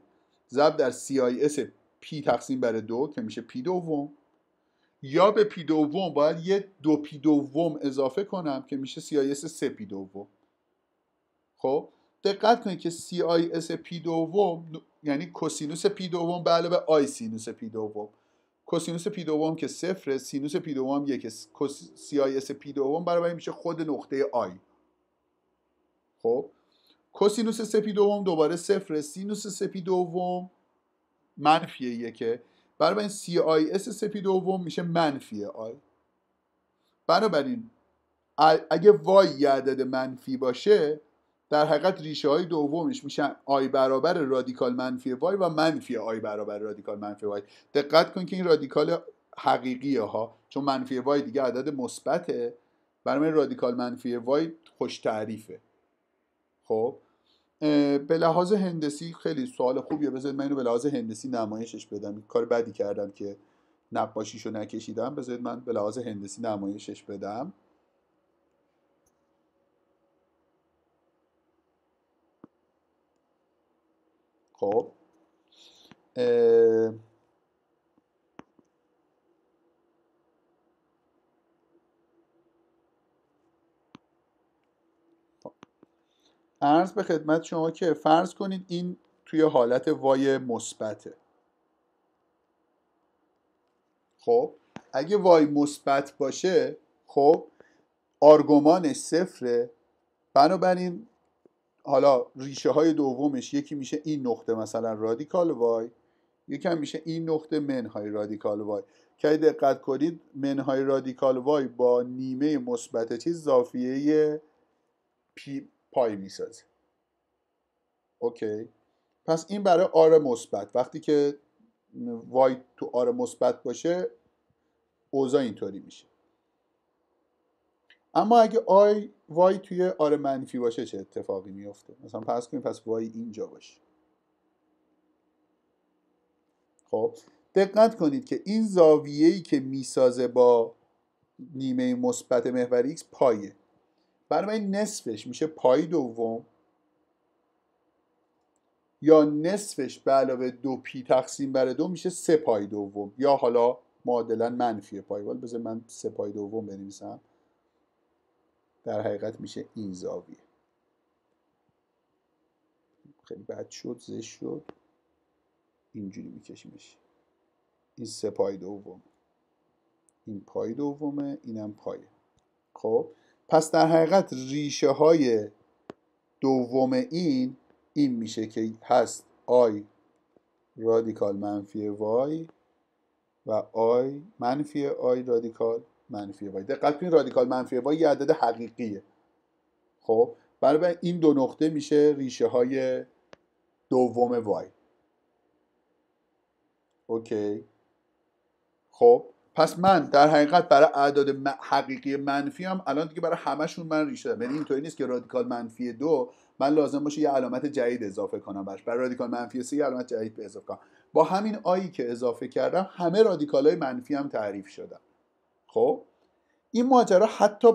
ضرب در CIS پی تقسیم بر دو که میشه پی دوم. یا به پی دوم باید یه دو پی دوم اضافه کنم که میشه CIS سه پی دوم. خب؟ دقت کنید که CIS پی دوم یعنی کوسینوس پی دوم به علاوه i سینوس پی دوم. کوسینوس پی دوم که صفر سینوس پی دوم یک CIS پی دوم برای میشه خود نقطه i. خب؟ کوسینوس سه پی دوم دوباره صفر سینوس سه پی دوم منفی یکه. برای CIS سه پی دوم میشه منفی i. بنابراین اگه y یه عدد منفی باشه در حقیقت ریشه های دومش میشن i برابر رادیکال منفی y و منفی i برابر رادیکال منفی y. دقت کن که این رادیکال حقیقی ها چون منفی وای دیگه عدد مثبته برای رادیکال منفی وای خوش تعریفه. خب؟ به لحاظ هندسی خیلی سوال خوبیه. بذارید من اینو به لحاظ هندسی نمایشش بدم. کار بدی کردم که نقاشیشو نکشیدم. بذارید من به لحاظ هندسی نمایشش بدم. خب. ارز به خدمت شما که فرض کنید این توی حالت وای مثبته. خب اگه وای مثبت باشه خب آرگومانش صفره. بنابراین حالا ریشه های دومش یکی میشه این نقطه مثلا رادیکال y یکم میشه این نقطه منهای رادیکال y. که دقت کنید منهای رادیکال y با نیمه مثبت چیز زاویه پی پای می‌سازه. اوکی. پس این برای R مثبت. وقتی که y تو R مثبت باشه اوضاع اینطوری میشه. اما اگه آی y توی R منفی باشه چه اتفاقی میفته مثلا فرض کنیم پس y اینجا باشه. خب دقت کنید که این زاویه‌ای که می‌سازه با نیمه مثبت محور x پیه. برای نصفش میشه پی دوم یا نصفش به علاوه دو پی تقسیم بر دو میشه سه پی دوم. یا حالا معادلا منفی پای ولی بذار من سه پای دوم بنویسم. در حقیقت میشه این زاویه. خیلی بد شد زش شد. اینجوری میکشیمش. این سه پای دوم. این پای دومه اینم پایه. خب پس در حقیقت ریشه های دوم این این میشه که هست آی رادیکال منفی y و i منفی i رادیکال منفی y. دقت کنید رادیکال منفی y یه عدد حقیقیه. خب برای این دو نقطه میشه ریشه های دوم y. اوکی. خب پس من در حقیقت برای اعداد حقیقی منفی هم الان دیگه برای همشون من ریشه دارم. یعنی اینطوری نیست که رادیکال منفی دو من لازم باشه یه علامت جدید اضافه کنم برش برای رادیکال منفی سه یه علامت جدید به اضافه کنم. با همین آیی که اضافه کردم همه رادیکال های منفی هم تعریف شدن خب؟ این ماجرا حتی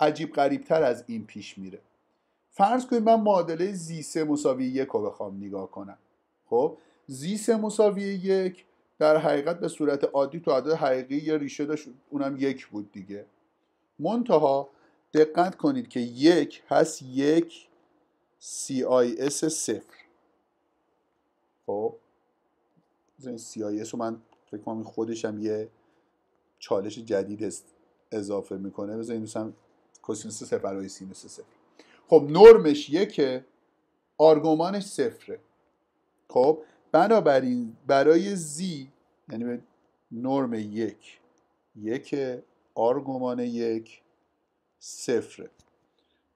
عجیب غریب تر از این پیش میره. فرض کنید من معادله زی سه مساوی یک رو بخوام نگاه کنم. خب؟ زی سه مساوی یک در حقیقت به صورت عادی تو عدد حقیقی یه ریشه داشت اونم یک بود دیگه. منتها دقت کنید که یک هست یک اس صفر. خب؟ اس رو من فکر کنم خودش هم یه چالش جدید اضافه می‌کنه. بذارین دوستم کوسینوس صفر برای سینوس صفر. خب نرمش یکه آرگومانش صفره. خب بنابراین برای زی یعنی به نرم یک یک آرگومان یک صفره.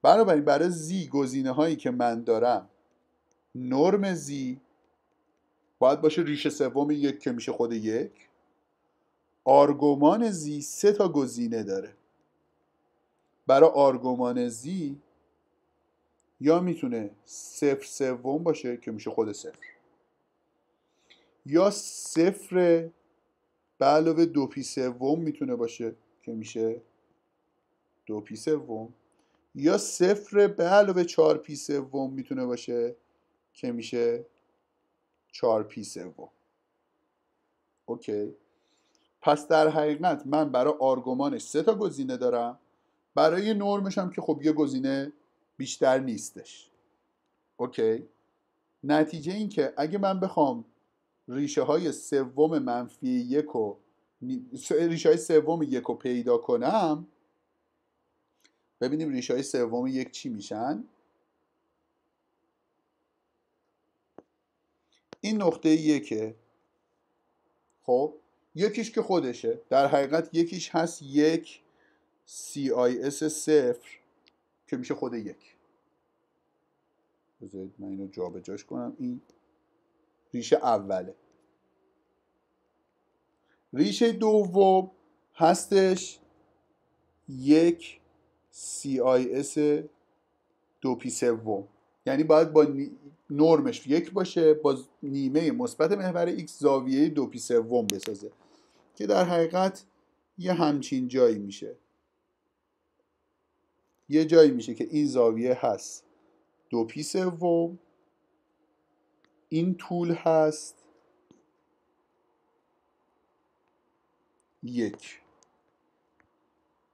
بنابراین برای زی گزینه هایی که من دارم نرم زی باید باشه ریشه سوم یک که میشه خود یک. آرگومان زی سه تا گزینه داره. برای آرگومان زی یا می‌تونه صفر سوم باشه که میشه خود صفر. یا صفر به علاوه دو پی سوم می‌تونه باشه که میشه دو پی سوم. یا صفر به علاوه چهار پی سوم می‌تونه باشه که میشه چهار پی سوم. اوکی. پس در حقیقت من برای آرگومانش سه تا گزینه دارم. برای نرمش هم که خب یه گزینه بیشتر نیستش. اوکی. نتیجه این که اگه من بخوام ریشه های سوم منفی یک و ریشه های سوم یک رو پیدا کنم ببینیم ریشه های سوم یک چی میشن. این نقطه یکه. خب؟ یکیش که خودشه. در حقیقت یکیش هست یک CIS صفر که میشه خود یک. بذارید من اینو جابجاش کنم. این ریشه اوله. ریشه دوم هستش یک CIS دو پی سوم. یعنی باید با نرمش یک باشه با نیمه مثبت محور x زاویه دو پی سوم بسازه. که در حقیقت یه همچین جایی میشه. یه جایی میشه که این زاویه هست. دو پی سوم این طول هست. یک.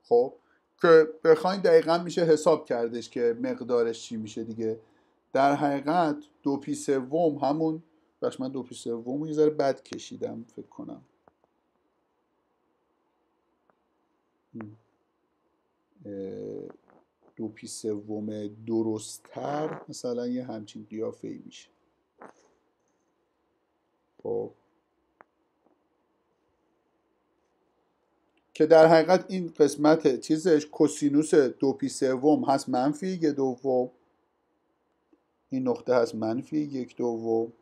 خب که بخواین دقیقا میشه حساب کردش که مقدارش چی میشه دیگه. در حقیقت دو پی سوم همون ببخشید من دو پی سوم یه ذره بد کشیدم فکر کنم. دو پی سوم درستتر مثلا یه همچین قیافه ای میشه. خب. که در حقیقت این قسمت چیزش کوسینوس دو پی سوم هست منفی یک دوم. این نقطه هست منفی یک دوم.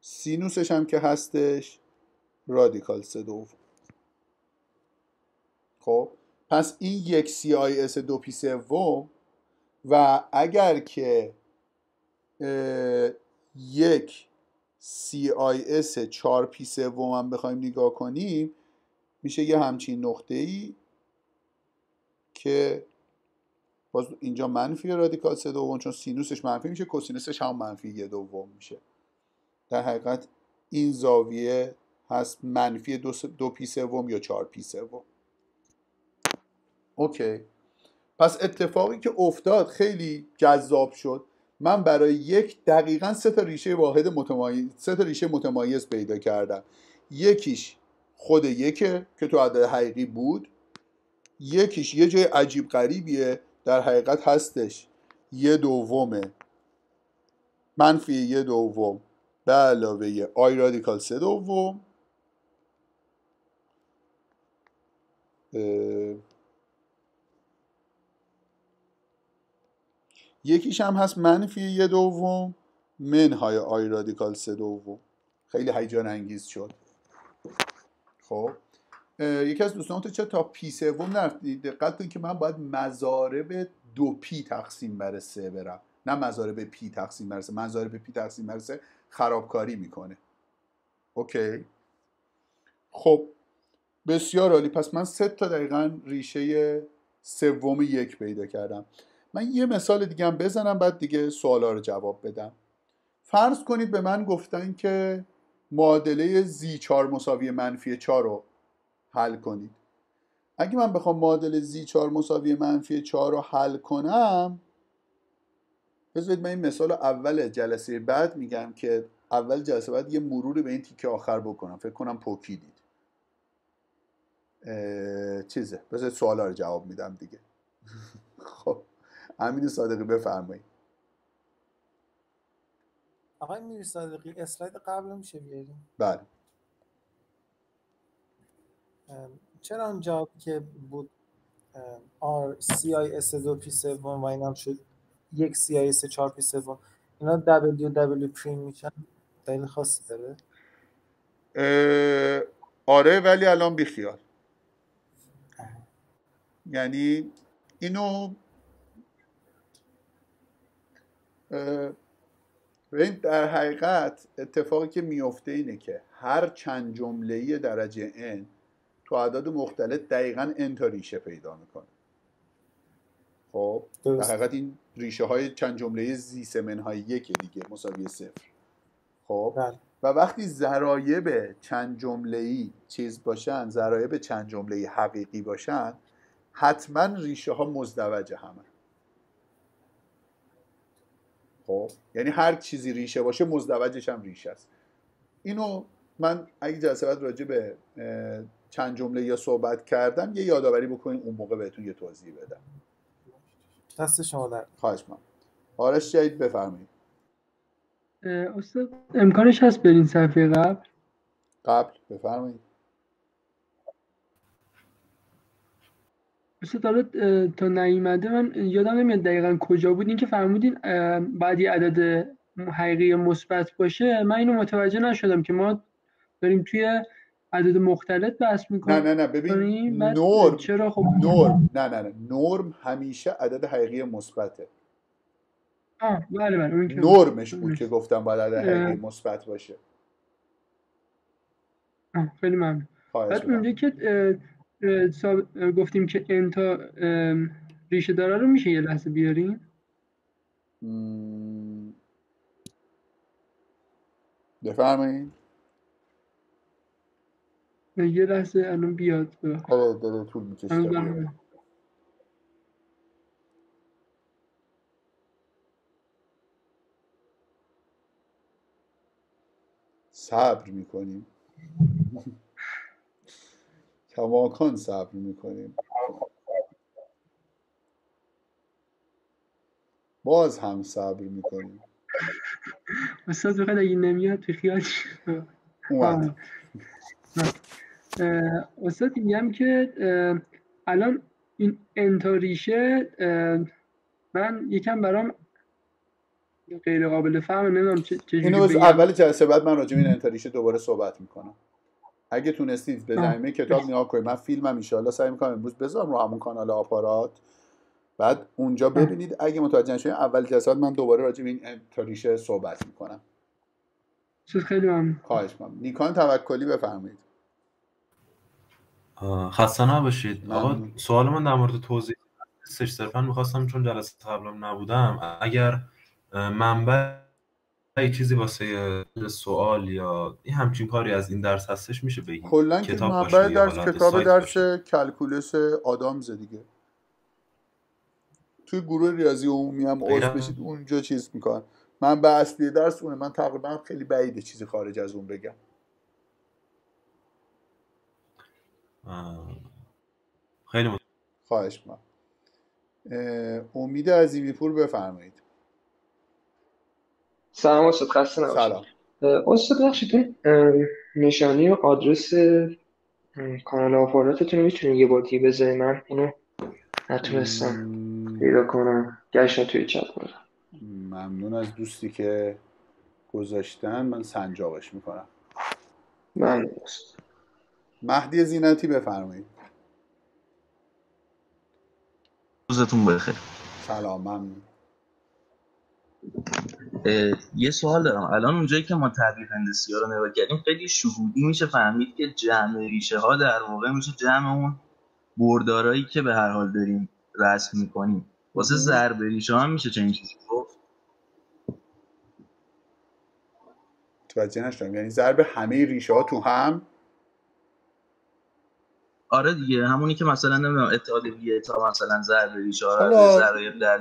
سینوسش هم که هستش رادیکال سه دوم. خب. پس این یک CIS دو پی سوم و اگر که یک CIS چهار پی سوم هم بخوایم نگاه کنیم میشه یه همچین نقطه ای که باز اینجا منفی رادیکال سه دوم چون سینوسش منفی میشه کوسینوسش هم منفی یه دوم میشه. در حقیقت این زاویه هست منفی دو, دو پی سوم یا چهار پی سوم. اوکی. پس اتفاقی که افتاد خیلی جذاب شد. من برای یک دقیقا سه تا ریشه واحد متمایز سه تا ریشه متمایز پیدا کردم. یکیش خود یکه که تو عدد حقیقی بود. یکیش یه جای عجیب غریبیه در حقیقت هستش. یه دومه. منفی یه دوم. به علاوه i رادیکال سه دوم. یکیش هم هست منفی یه دوم منهای i رادیکال سه دوم. خیلی هیجان انگیز شد. خب. یکی از دوستان تو چه تا پی سوم نرفت دقت کنید که من باید مضارب دو پی تقسیم بر سه برم. نه مضارب پی تقسیم بر سه. مضارب پی تقسیم بر سه خرابکاری می‌کنه. OK. خب. بسیار عالی. پس من سه تا دقیقا ریشه سوم یک پیدا کردم. من یه مثال دیگه هم بزنم بعد دیگه سوالا رو جواب بدم. فرض کنید به من گفتن که معادله زی 4 مساوی منفی 4 رو حل کنید. اگه من بخوام معادله زی 4 مساوی منفی 4 رو حل کنم بذارید من این مثال اول جلسه بعد میگم که اول جلسه بعد یه مروری به این تیکه آخر بکنم. فکر کنم پوکیدید. چیزه. بذارید سوالا رو جواب میدم دیگه. خب. امین صادقی بفرمایید. آقای میر صادقی اسلاید قبل میشه بیاریم؟ بله. چرا اون جواب که بود r cis دو پی سوم و اینم شد یک cis چهار پی سوم اینا دبلیو دبلیو پریم میشن؟ دلیل خاصی داره؟ آره ولی الان بیخیال. یعنی اینو ببین در حقیقت اتفاقی که میفته اینه که هر چند جمله درجه n تو اعداد مختلف دقیقا n تا ریشه پیدا می‌کنه. خب در حقیقت این ریشه های چند جمله زی سمن های یک دیگه مساوی صفر. خب و وقتی ضرایب چند جمله ای چیز باشن ضرایب چند جمله حقیقی باشن حتما ریشه ها مزدوج همه. خب یعنی هر چیزی ریشه باشه مزدوجش هم ریشه است. اینو من اگه جلسه بعد راجع به چند جمله یا صحبت کردم یه یادآوری بکنین اون موقع بهتون یه توضیح بدم. دست شما در. خواهش من آرش جدید بفرمایید. استاد امکانش هست برین صفحه قبل؟ قبل بفرمایید. استاد حالا تا نیومده من یادم نمیاد دقیقا کجا بود. این که فرمودین بعد یه عدد حقیقی مثبت باشه. من اینو متوجه نشدم که ما داریم توی عدد مختلف بحث می‌کنیم. نه نه نه. ببین نورم چرا خب؟ نورم نه نه نه. نورم همیشه عدد حقیقی مثبته. آه بله بله. نورمش بود که گفتم باید عدد حقیقی مثبت باشه. آه خیلی ممنون. بعد اونجا که گفتیم که انتا ریشه داره رو میشه یه لحظه بیاریم بفرمایید یه لحظه الان بیاد آره داره طول می‌کشه صبر می‌کنیم. کماکان صبر می‌کنیم. باز هم صبر می‌کنیم. استاد بخواد اگه نمیاد تو خیال اومد. استاد میگم که الان این انتاریشه من یکم برام غیر قابل فهم نمی‌دونم چه اینو اول جلسه بعد من راجع به این انتاریشه دوباره صحبت می‌کنم. اگه تونستید به زمینه کتاب نگاه کنید من فیلمم ان سعی می‌کنم امروز بذارم رو همون کانال آپارات. بعد اونجا ببینید اگه متوجه نشید اول جلسات من دوباره راجع به این تاریشه صحبت می‌کنم. خیلی ممنون. خواهش می‌کنم. نیکان توکلی بفرمایید. خسته نباشید. آقا سوال من در مورد توضیح. سش صرفا می‌خواستم چون جلسه قبلم نبودم اگر منبع یه چیزی واسه سوال یا این همچین کاری از این درس هستش میشه بگید کلا کتاب منبع درس کتاب درس کلکولس آدامز دیگه. توی گروه ریاضی عمومی هم عضو بشید اونجا چیز می‌کنن. من به اصلی درس اونه من تقریبا خیلی بعیده چیزی خارج از اون بگم. خیلی خواهش ما امید عظیمی پور بفرمایید. سلام استاد خسته نباشید. سلام. استاد بخشید نشانی و آدرس کانال آفاراتتون رو می‌تونید یه بار دیگه بذاری من اونو نتونستم پیدا کنم. گشتم توی چت بودم ممنون از دوستی که گذاشتن. من سنجاقش می‌کنم. ممنون مهدی زینتی بفرمایید. روزتون بخیر. سلام ممنون. یه سوال دارم. الان اونجایی که ما تعبیر هندسی ها رو نگاه کردیم خیلی شهودی میشه فهمید که جمع ریشه ها در واقع میشه جمع اون بردارایی که به هر حال داریم رسم می‌کنیم. واسه ضرب ریشه هم میشه چنین چیزی گفت؟ توجه نشدم. یعنی ضرب همه ریشه ها تو هم؟ آره دیگه همونی که مثلا نمی‌دونم اتحاد تا مثلا ها رو ضرایب در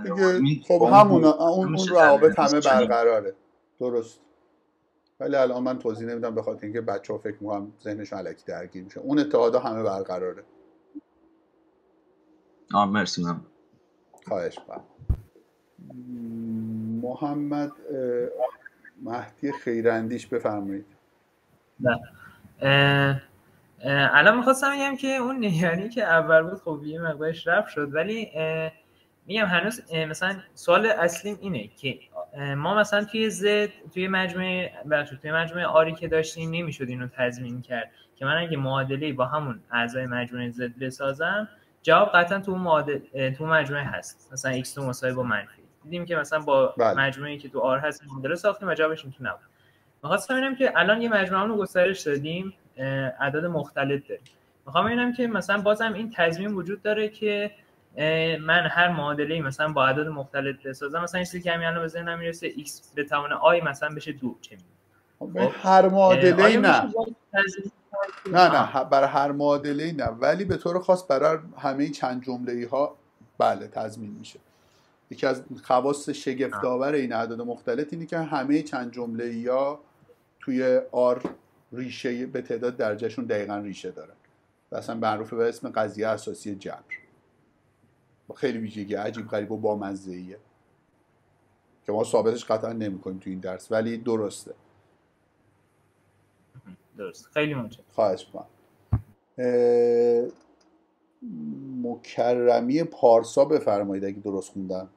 خب همون اون اون روابط همه برقراره. درست. ولی الان من توضیح نمیدم به خاطر اینکه بچه ها فکر می‌کنم ذهنشون علکی درگیر میشه. اون اتحادا همه برقراره. آه مرسی من خواهش محمد مهدی خیراندیش بفرمایید. نه الان می‌خواستم بگم که اون نگرانی که اول بود خب یه مقدارش رفت شد ولی میگم هنوز مثلا سوال اصلیم اینه که ما مثلا توی زد توی مجموعه بخش توی مجموعه آری که داشتیم نمی‌شد اینو تضمین کرد که من اگه معادله با همون اعضای مجموعه زد بسازم جواب قطعا تو معادل تو مجموعه هست. مثلا x2 مساوی با منفی. دیدیم که مثلا با بله. مجموعه که تو آر هست مدل ساختیم و جوابش این تو نبود می‌خواستم ببینم که الان یه مجموعه رو گسترش دادیم. اعداد مختلف داریم. می‌خوام ببینم که مثلا بازم این تضمین وجود داره که من هر معادله مثلا با اعداد مختلف بسازم مثلا این چیزی که همین الان به ذهنم می‌رسه x به توان i مثلا بشه دو. چه خب هر معادله نه. نه نه برای هر معادله نه. ولی به طور خاص برای همه چند جمله ها بله تضمین میشه. یکی از خواص شگفت آور این اعداد مختلف اینه که همه چند جمله یا توی آر ریشه به تعداد درجهشون دقیقا ریشه دارن و اصلا معروف به اسم قضیه اساسی جبر. خیلی ویژگی عجیب غریب و بامزه ایه که ما ثابتش قطعا نمی‌کنیم تو این درس ولی درسته. درست. خیلی متشکرم خواهش می‌کنم. مکرمی پارسا بفرمایید اگه درست خوندم.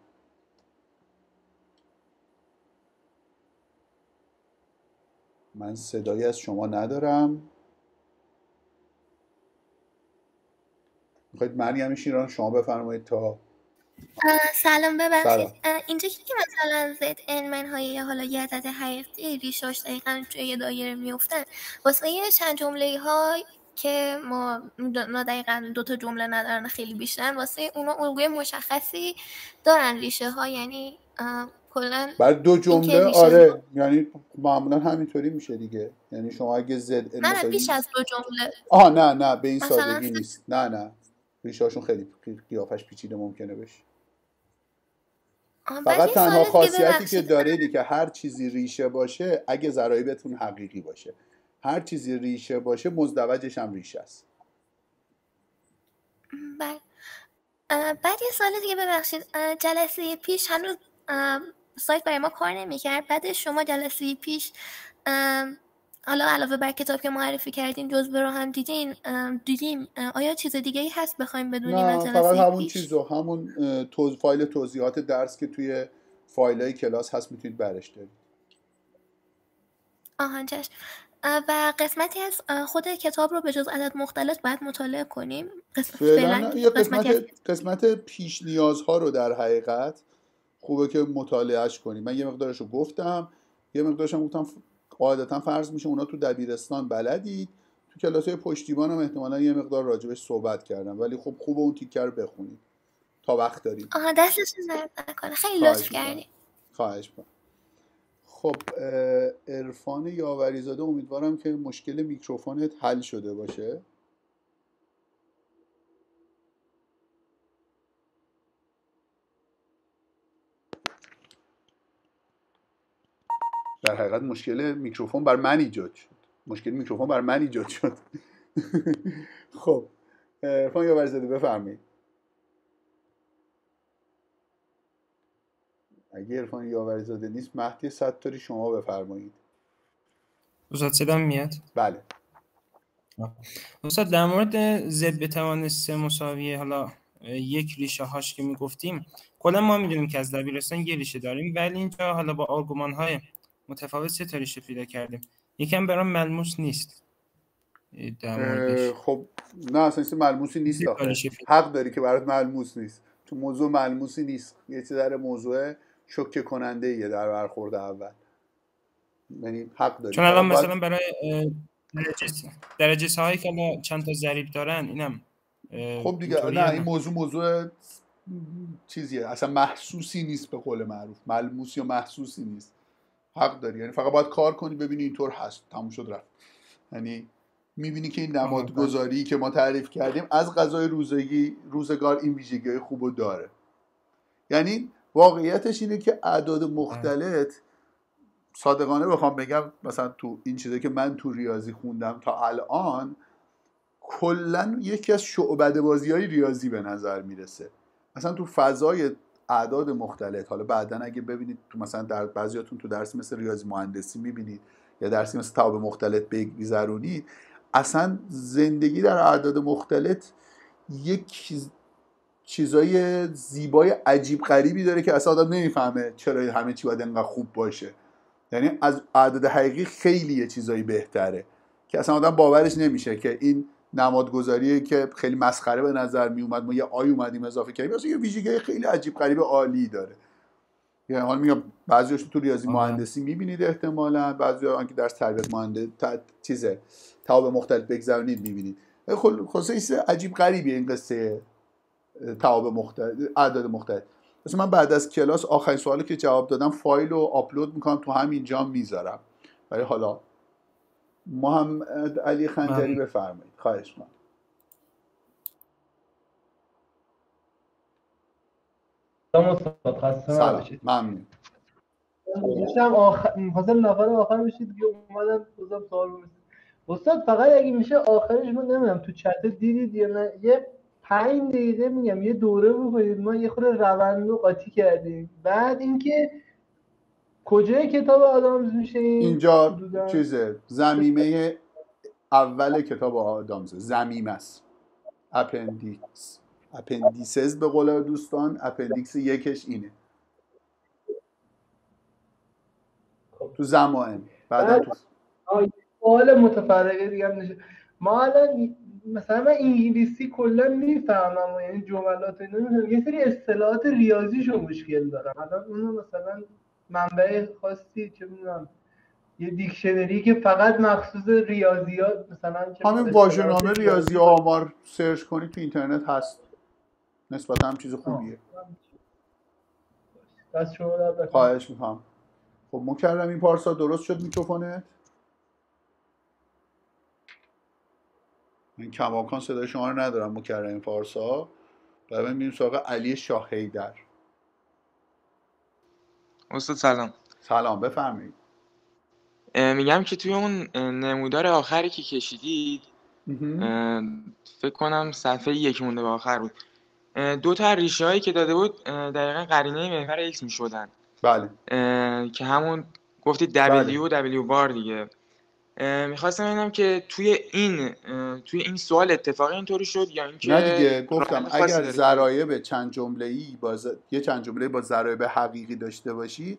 من صدایی از شما ندارم. می‌خواید مریم شیران شما بفرمایید تا سلام ببخشید. اینجا که مثلا زد ان منهای حالا یه عدد حقیقی ریشاش دقیقا توی دایره میفتن واسه یه چند جمله های که ما دقیقا دو تا جمله ندارن خیلی بیشتر واسه اونا الگوی مشخصی دارن ریشه ها یعنی کلا بعد دو جمله آره یعنی معمولا همینطوری میشه دیگه. یعنی شما اگه زد نه نه بیش از دو جمله. آها نه نه به این سادگی نیست. نه نه. ریشهاشون خیلی قیافش پیچیده ممکنه بشه. فقط تنها خاصیتی که داره اینه که هر چیزی ریشه باشه اگه ضرایبتون حقیقی باشه. هر چیزی ریشه باشه مزدوجش هم ریشه است. بله. بعد یه سال دیگه ببخشید. جلسه پیش هنوز سایت برای ما کار نمی‌کرد. بعد شما جلسه پیش حالا علاوه بر کتاب که معرفی کردین جزوه رو هم دیدین دیدیم آیا چیز دیگه ای هست بخوایم بدونیم نه فقط همون چیزو همون توز فایل توضیحات درس که توی فایل های کلاس هست می‌تونید برش دارید آهان چشم. و قسمتی از خود کتاب رو به جز عدد مختلط باید مطالعه کنیم. فعلا یه قسمت, قسمت پیش نیازها رو در حقیقت خوبه که مطالعهش کنیم من یه مقدارش رو گفتم یه مقدارش هم گفتم قاعدتا فرض میشه اونا تو دبیرستان بلدید. تو کلاس پشتیبان هم احتمالا یه مقدار راجبش صحبت کردم ولی خب خوب اون تیکر رو بخونید. تا وقت داریم. آها دستش زرد نکنه. خیلی لطف کردی. خواهش با. خب عرفان یاوری زاده امیدوارم که مشکل میکروفونت حل شده باشه. در حقیقت مشکل میکروفون بر من ایجاد شد. مشکل میکروفون بر من ایجاد شد. خب عرفان یاوری زاده بفرمایید. اگه عرفان یاوری زاده نیست مهدی ستاری شما بفرمایید. استاد صدام میاد؟ بله. استاد در مورد زد به توان سه مساویه حالا یک ریشه هاش که می‌گفتیم کلا ما می‌دونیم که از دبیرستان یه ریشه داریم ولی اینجا حالا با آرگومان های متفاوت سه تا ریشه پیدا کردیم. یکم برام ملموس نیست. خب نه اصلا ملموسی نیست حق داری که برات ملموس نیست. تو موضوع ملموسی نیست. یه چیز در موضوع شوکه کننده یه در برخورد اول. یعنی حق داری. چون الان مثلا برای درجه هایی که چند تا ضریب دارن اینم خب دیگه نه این موضوع موضوع چیزیه. اصلا محسوسی نیست به قول معروف. ملموس یا محسوسی نیست. حق داری. یعنی فقط باید کار کنی ببینی اینطور هست. تموم شد رفت. یعنی می‌بینی که این نمادگذاری که ما تعریف کردیم از غذای روزگی روزگار این ویژگی های خوب داره. یعنی واقعیتش اینه که اعداد مختلط صادقانه بخوام بگم مثلا تو این چیزی که من تو ریاضی خوندم تا الان کلا یکی از شعبده بازی های ریاضی به نظر می‌رسه. مثلا تو فضای اعداد مختلط. حالا بعدا اگه ببینید تو مثلا در بعضیاتون تو درسی مثل ریاضی مهندسی می‌بینید یا درسی مثل تاب مختلط بگذرونید اصلا زندگی در اعداد مختلط یک چیزای زیبای عجیب غریبی داره که اصلا آدم نمی‌فهمه چرا همه چی باید انقدر خوب باشه. یعنی از اعداد حقیقی خیلی یه چیزایی بهتره که اصلا آدم باورش نمیشه که این نمادگذاریه که خیلی مسخره به نظر می اومد. ما یه آی اومدیم اضافه کردیم. اصلا یه ویژگی خیلی عجیب غریب عالی داره. یعنی حالا میگم بعضیش تو ریاضی مهندسی می‌بینید احتمالا بعضی که درس تربیت مهندسی چیزه تواب مختلف بگذرونید می‌بینید. خلاصه عجیب غریبی این قصه تواب مختلف اعداد مختلف مثلا من بعد از کلاس آخرین سوالی که جواب دادم فایل رو آپلود می‌کنم تو همین جا می‌ذارم. ولی حالا محمد علی خنجری بفرمایید. خواهش من سلام ممنون. داشتم آخر می‌خواستم نفر آخر بشید که اومدم بازم سوال استاد فقط اگه میشه آخرش من نمی‌دونم تو چت دیدید یا نه؟ یه پنج دقیقه میگم یه دوره بکنید ما یه خورده روند رو قاطی کردیم. بعد اینکه کجای کتاب آدامز میشه اینجا چیزه زمیمه اول کتاب آدامز زمیم است. Appendix. Appendices به قول دوستان appendix یکش اینه. تو زمان بعد تو سوال متفرقه دیگه نشه. ما الان مثلا من انگلیسی کلا می‌فهمم یعنی جملات اینو یه سری اصطلاحات ریاضیشو مشکل دارم. الان اونو مثلا منبع خاصی چه می‌دونم یه دیکشنری که فقط مخصوص ریاضیات مثلا همین واژه‌نامه ریاضی. آمار سرچ کنی تو اینترنت هست. نسبتا هم چیز خوبیه. بس شما خواهش می‌کنم خب مکرم این پارسا درست شد میکروفونت؟ من کماکان صدای شما رو ندارم مکرم پارسا. بعد میریم سراغ علی شاه حیدر استاد سلام. سلام بفرمایید. میگم که توی اون نمودار آخری که کشیدید فکر کنم صفحه یک مونده به آخر بود. دو تا ریشه هایی که داده بود دقیقا قرینه محور x می شدن بله که همون گفتید دبلیو دبلیو بار دیگه. می‌خواستم ببینم که توی این توی این سوال اتفاقی اینطوری شد یا اینکه نه دیگه گفتم اگر ضرایب چند جمله ای با یه چند جمله با ضرایب حقیقی داشته باشید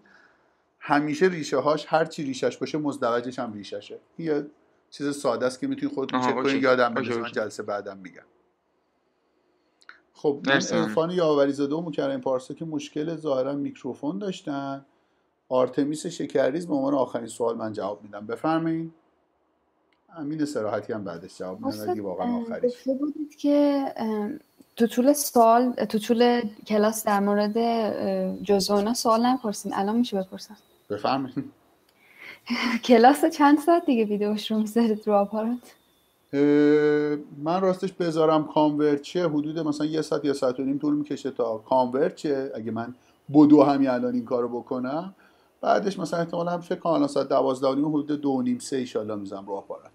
همیشه ریشه هاش هر چی ریشش باشه مزدوجش هم ریششه یه چیز ساده است که می‌تونی خودتون چک کنید یادم بده من جلسه بعدم میگم. خب من عرفان یاوری زاده و مکرم پارسا که مشکل ظاهرا میکروفون داشتن. آرتمیس شکریز به عنوان آخرین سوال من جواب میدم. بفرمایید امین سراحتی هم بعدش جواب اگه واقعا آخریش. بودید که تو طول سوال تو طول کلاس در مورد جزونا سوال نپرسین. الان میشه بپرسن بفرمایید. کلاس چند ساعت دیگه ویدیوش رو می‌ذارید رو آپارات؟ من راستش بذارم کانورت چه حدود مثلا یه ساعت یه ساعت و نیم طول می‌کشه تا کانورت چه؟ اگه من بدو همین الان این کارو بکنم بعدش مثلا احتمالا هم فکر کنم ساعت دوازده و نیم حدود دو نیم سه ایشالله میزم رو آپارات.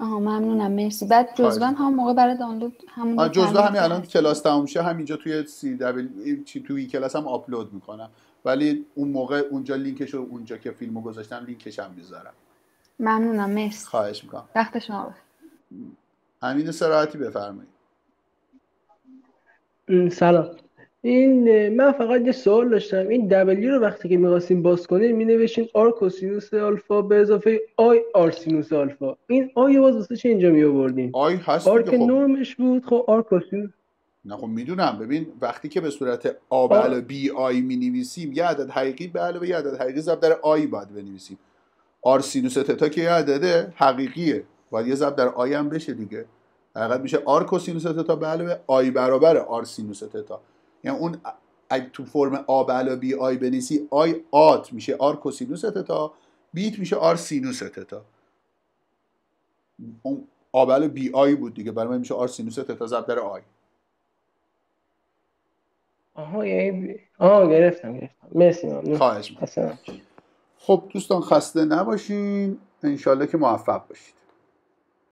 آها ممنونم مرسی. بعد جزوه هم موقع برای دانلود همون جزوه همین الان کلاس تموم شه همینجا توی CW توی کلاس هم آپلود می‌کنم. ولی اون موقع اونجا لینکش رو اونجا که فیلمو گذاشتم لینکش هم می‌ذارم. ممنونم مرسی. خواهش می‌کنم. وقت شما امین سراحتی بفرمایید. سلام. این من فقط یه سوال داشتم. این دبلیو رو وقتی که می‌خواستیم باز کنیم می نوشیم r کوسینوس آلفا به اضافه i r سینوس آلفا. این i باز واسه چه اینجا می آوردیم i هست r که خب... نرمش بود خب r کوسینوس نه خب می‌دونم. ببین وقتی که به صورت a به علاوه b i می نویسیم یه عدد حقیقی به علاوه یه عدد حقیقی ضرب در i باید بنویسیم. r سینوس تتا که یه عدد حقیقیه. باید یه ضرب در i هم بشه دیگه. حقیقت میشه r کوسینوس تتا به علاوه i برابر r سینوس تتا یعنی اون اگه تو فرم a به علاوه b i بنویسی آی a ت میشه r کوسینوس تتا b ت میشه r سینوس تتا اون آ به علاوه بی آی بود دیگه برای من میشه آر سینوس تتا ضرب در آی. آها یعنی آها گرفتم گرفتم. مرسی خواهش خب دوستان خسته نباشین. انشالله که موفق باشید.